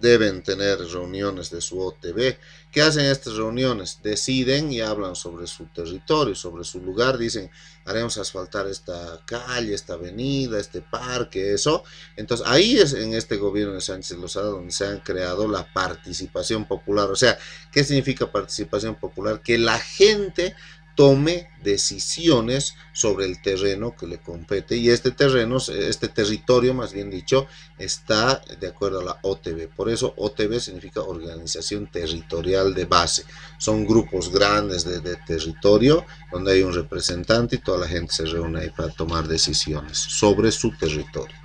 deben tener reuniones de su OTB. ¿Qué hacen estas reuniones? Deciden y hablan sobre su territorio, sobre su lugar. Dicen, haremos asfaltar esta calle, esta avenida, este parque, eso. Entonces ahí es en este gobierno de Sánchez Lozada donde se han creado la participación popular. O sea, ¿qué significa participación popular? Que la gente tome decisiones sobre el terreno que le compete y este terreno, este territorio más bien dicho, está de acuerdo a la OTB. Por eso OTB significa Organización Territorial de Base. Son grupos grandes de, territorio donde hay un representante y toda la gente se reúne ahí para tomar decisiones sobre su territorio.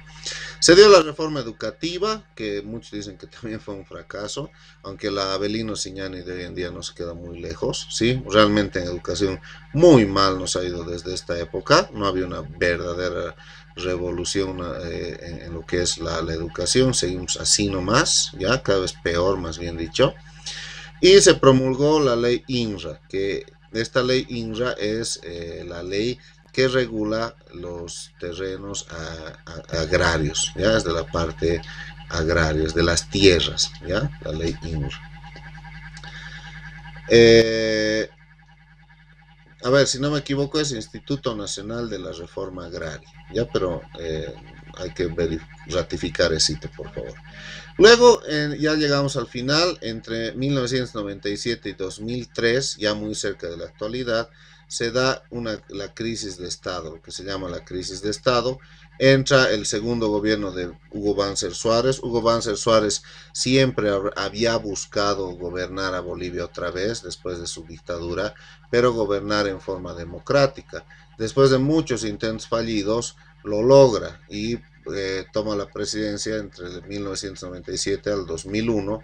Se dio la reforma educativa, que muchos dicen que también fue un fracaso, aunque la Abelino Siñani de hoy en día nos queda muy lejos, ¿sí? Realmente en educación muy mal nos ha ido desde esta época, no había una verdadera revolución eh, en, lo que es la, educación, seguimos así nomás, ya cada vez peor más bien dicho, y se promulgó la ley INRA, que esta ley INRA es eh, la ley que regula los terrenos agrarios, ya es de la parte agraria, de las tierras, ya la ley INR. Eh, a ver, si no me equivoco, es Instituto Nacional de la Reforma Agraria, ya, pero eh, hay que ratificar ese sitio, por favor. Luego, ya llegamos al final, entre 1997 y 2003, ya muy cerca de la actualidad, se da una, la crisis de Estado, lo que se llama la crisis de Estado. Entra el segundo gobierno de Hugo Banzer Suárez. Hugo Banzer Suárez siempre había buscado gobernar a Bolivia otra vez después de su dictadura, pero gobernar en forma democrática. Después de muchos intentos fallidos, lo logra y eh, toma la presidencia entre el 1997 al 2001,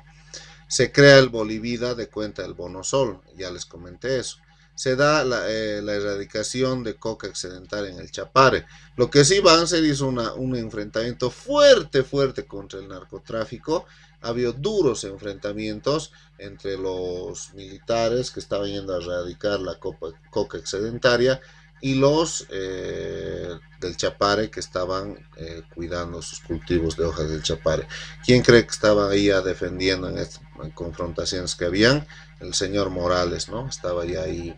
se crea el Bolivida de cuenta del Bono Sol, ya les comenté eso. Se da la, eh, erradicación de coca excedentaria en el Chapare. Lo que sí va a hacer es un enfrentamiento fuerte, fuerte contra el narcotráfico. Ha habido duros enfrentamientos entre los militares que estaban yendo a erradicar la coca excedentaria y los eh, del Chapare que estaban eh, cuidando sus cultivos de hojas del Chapare. ¿Quién cree que estaba ahí defendiendo en, estas confrontaciones que habían? El señor Morales, ¿no? Estaba ya ahí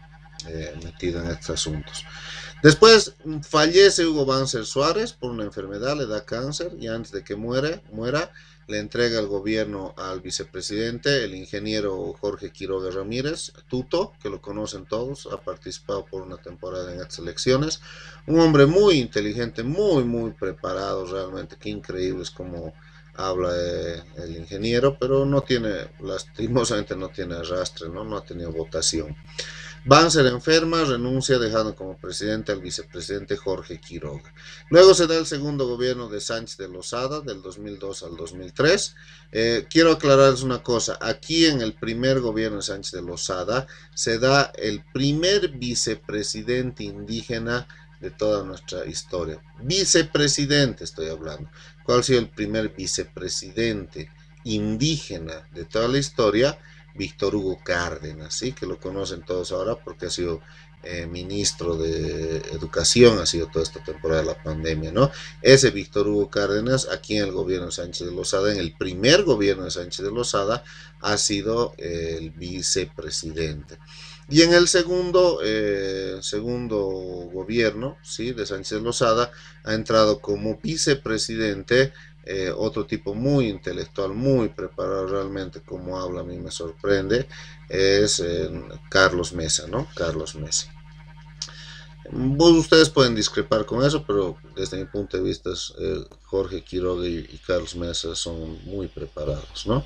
eh, metido en estos asuntos. Después fallece Hugo Banzer Suárez por una enfermedad, le da cáncer y antes de que muere, muera, le entrega el gobierno al vicepresidente, el ingeniero Jorge Quiroga Ramírez, Tuto, que lo conocen todos, ha participado por una temporada en estas elecciones, un hombre muy inteligente, muy, muy preparado realmente, qué increíble es como habla eh, el ingeniero, pero no tiene, lastimosamente no tiene arrastre, ¿no? no ha tenido votación. Banzer enferma, renuncia dejando como presidente al vicepresidente Jorge Quiroga. Luego se da el segundo gobierno de Sánchez de Lozada del 2002 al 2003. Eh, quiero aclararles una cosa, aquí en el primer gobierno de Sánchez de Lozada se da el primer vicepresidente indígena de toda nuestra historia. Vicepresidente estoy hablando. ¿Cuál ha sido el primer vicepresidente indígena de toda la historia? Víctor Hugo Cárdenas, ¿sí? que lo conocen todos ahora porque ha sido eh, ministro de Educación, ha sido toda esta temporada de la pandemia, ¿no? Ese Víctor Hugo Cárdenas, aquí en el gobierno de Sánchez de Lozada, en el primer gobierno de Sánchez de Lozada, ha sido eh, el vicepresidente. Y en el segundo, eh, segundo gobierno ¿sí? de Sánchez Lozada ha entrado como vicepresidente eh, otro tipo muy intelectual, muy preparado realmente, como habla a mí me sorprende, es eh, Carlos Mesa, ¿no? Carlos Mesa. Ustedes pueden discrepar con eso, pero desde mi punto de vista eh, Jorge Quiroga y, Carlos Mesa son muy preparados, ¿no?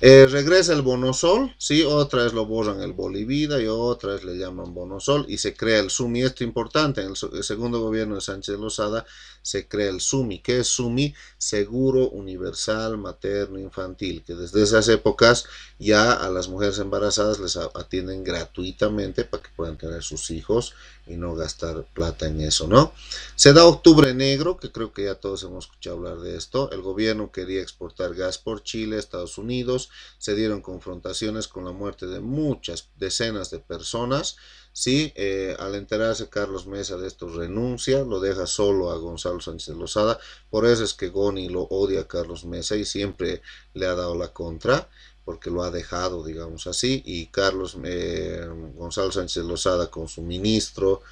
Eh, regresa el Bonosol, ¿sí? Otra vez lo borran el Bolivida y otra vez le llaman Bonosol y se crea el SUMI. Esto es importante, en el, segundo gobierno de Sánchez Lozada se crea el SUMI. ¿Qué es SUMI? Seguro Universal Materno Infantil, que desde esas épocas ya a las mujeres embarazadas les atienden gratuitamente para que puedan tener sus hijos y no gastar plata en eso, ¿no? Se da octubre negro, que creo que ya todos hemos escuchado hablar de esto. El gobierno quería exportar gas por Chile, Estados Unidos, se dieron confrontaciones con la muerte de muchas decenas de personas. Sí, eh, al enterarse Carlos Mesa de esto renuncia, lo deja solo a Gonzalo Sánchez Lozada, por eso es que Goni lo odia a Carlos Mesa y siempre le ha dado la contra porque lo ha dejado, digamos así, y Carlos eh, Gonzalo Sánchez Lozada con su ministro,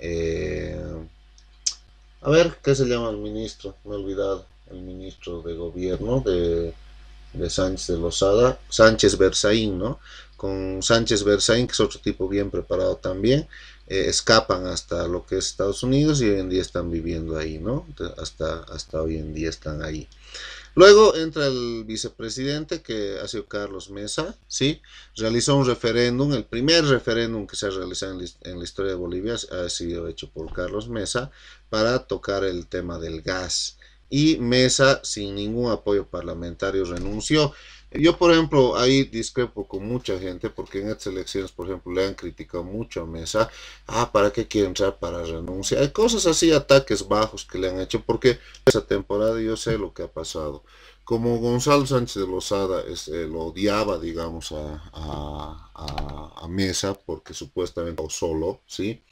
eh, a ver, ¿qué se llama el ministro? Me he olvidado, el ministro de gobierno de, Sánchez de Lozada, Sánchez Berzaín, ¿no? Con Sánchez Berzaín, que es otro tipo bien preparado también, eh, escapan hasta lo que es Estados Unidos y hoy en día están viviendo ahí, ¿no? Hasta, hasta hoy en día están ahí. Luego entra el vicepresidente, que ha sido Carlos Mesa, ¿sí? Realizó un referéndum, el primer referéndum que se ha realizado en la, historia de Bolivia ha sido hecho por Carlos Mesa para tocar el tema del gas. Y Mesa, sin ningún apoyo parlamentario, renunció. Yo, por ejemplo, ahí discrepo con mucha gente porque en estas elecciones, por ejemplo, le han criticado mucho a Mesa. Ah, ¿para qué quiere entrar para renuncia? Hay cosas así, ataques bajos que le han hecho porque esa temporada yo sé lo que ha pasado. Como Gonzalo Sánchez de Lozada eh, lo odiaba, digamos, a, Mesa porque supuestamente solo, ¿sí?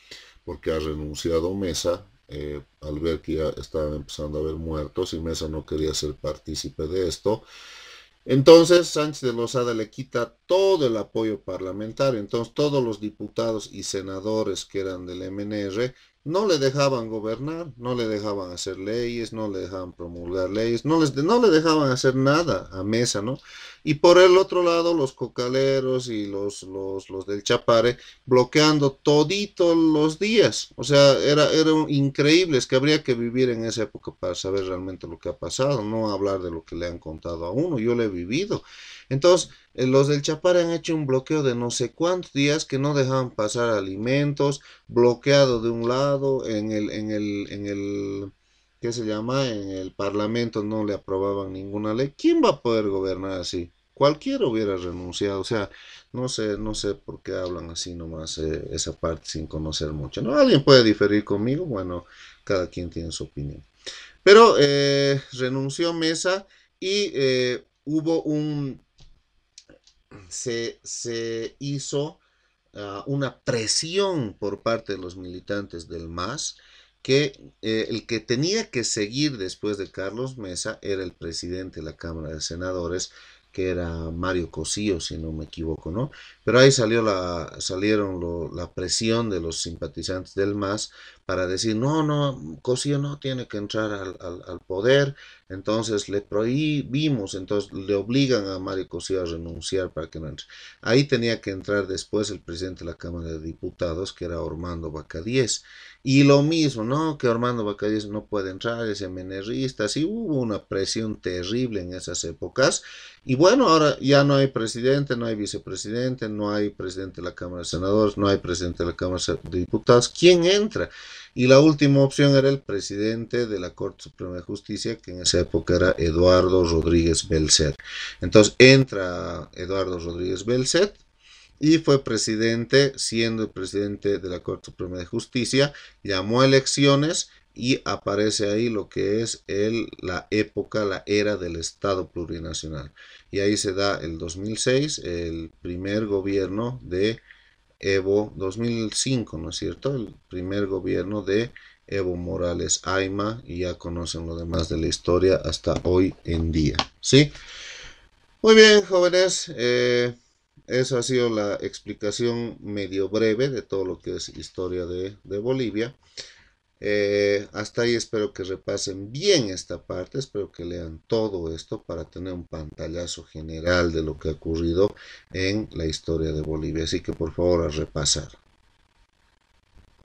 Porque ha renunciado Mesa eh, al ver que ya estaban empezando a haber muertos y Mesa no quería ser partícipe de esto. Entonces Sánchez de Lozada le quita todo el apoyo parlamentario. Entonces todos los diputados y senadores que eran del MNR no le dejaban gobernar, no le dejaban hacer leyes, no le dejaban promulgar leyes, no, les, no le dejaban hacer nada a mesa, ¿no? Y por el otro lado, los cocaleros y los, los, los del Chapare bloqueando toditos los días. O sea, era, era increíble, es que habría que vivir en esa época para saber realmente lo que ha pasado, no hablar de lo que le han contado a uno, yo lo he vivido. Entonces, los del Chapare han hecho un bloqueo de no sé cuántos días que no dejaban pasar alimentos, bloqueado de un lado, en el, en el, en el ¿qué se llama? En el Parlamento no le aprobaban ninguna ley. ¿Quién va a poder gobernar así? Cualquiera hubiera renunciado, o sea, no sé, no sé por qué hablan así nomás eh, esa parte sin conocer mucho. ¿no? Alguien puede diferir conmigo, bueno, cada quien tiene su opinión. Pero eh, renunció Mesa y eh, hubo un, se, se hizo uh, una presión por parte de los militantes del MAS que eh, el que tenía que seguir después de Carlos Mesa era el presidente de la Cámara de Senadores, que era Mario Cosío, si no me equivoco, ¿no? Pero ahí salió la, salieron lo, la presión de los simpatizantes del MAS para decir, no, no, Cosío no tiene que entrar al, al, poder, entonces le prohibimos, entonces le obligan a Mario Cosío a renunciar para que no entre. Ahí tenía que entrar después el presidente de la Cámara de Diputados, que era Armando Bacadíez, y lo mismo, ¿no? Que Armando Bacadíez no puede entrar, es MNRista, así hubo una presión terrible en esas épocas, y bueno, ahora ya no hay presidente, no hay vicepresidente, no hay presidente de la Cámara de Senadores, no hay presidente de la Cámara de Diputados. ¿Quién entra? Y la última opción era el presidente de la Corte Suprema de Justicia, que en esa época era Eduardo Rodríguez Belcet. Entonces entra Eduardo Rodríguez Belcet y fue presidente, siendo el presidente de la Corte Suprema de Justicia, llamó a elecciones y aparece ahí lo que es el, la época, la era del Estado plurinacional. Y ahí se da el 2006, el primer gobierno de Evo 2005, ¿no es cierto? El primer gobierno de Evo Morales Aima y ya conocen lo demás de la historia hasta hoy en día, ¿sí? Muy bien, jóvenes, eh, esa ha sido la explicación medio breve de todo lo que es historia de Bolivia. Eh, hasta ahí espero que repasen bien esta parte, espero que lean todo esto para tener un pantallazo general de lo que ha ocurrido en la historia de Bolivia. Así que por favor a repasar.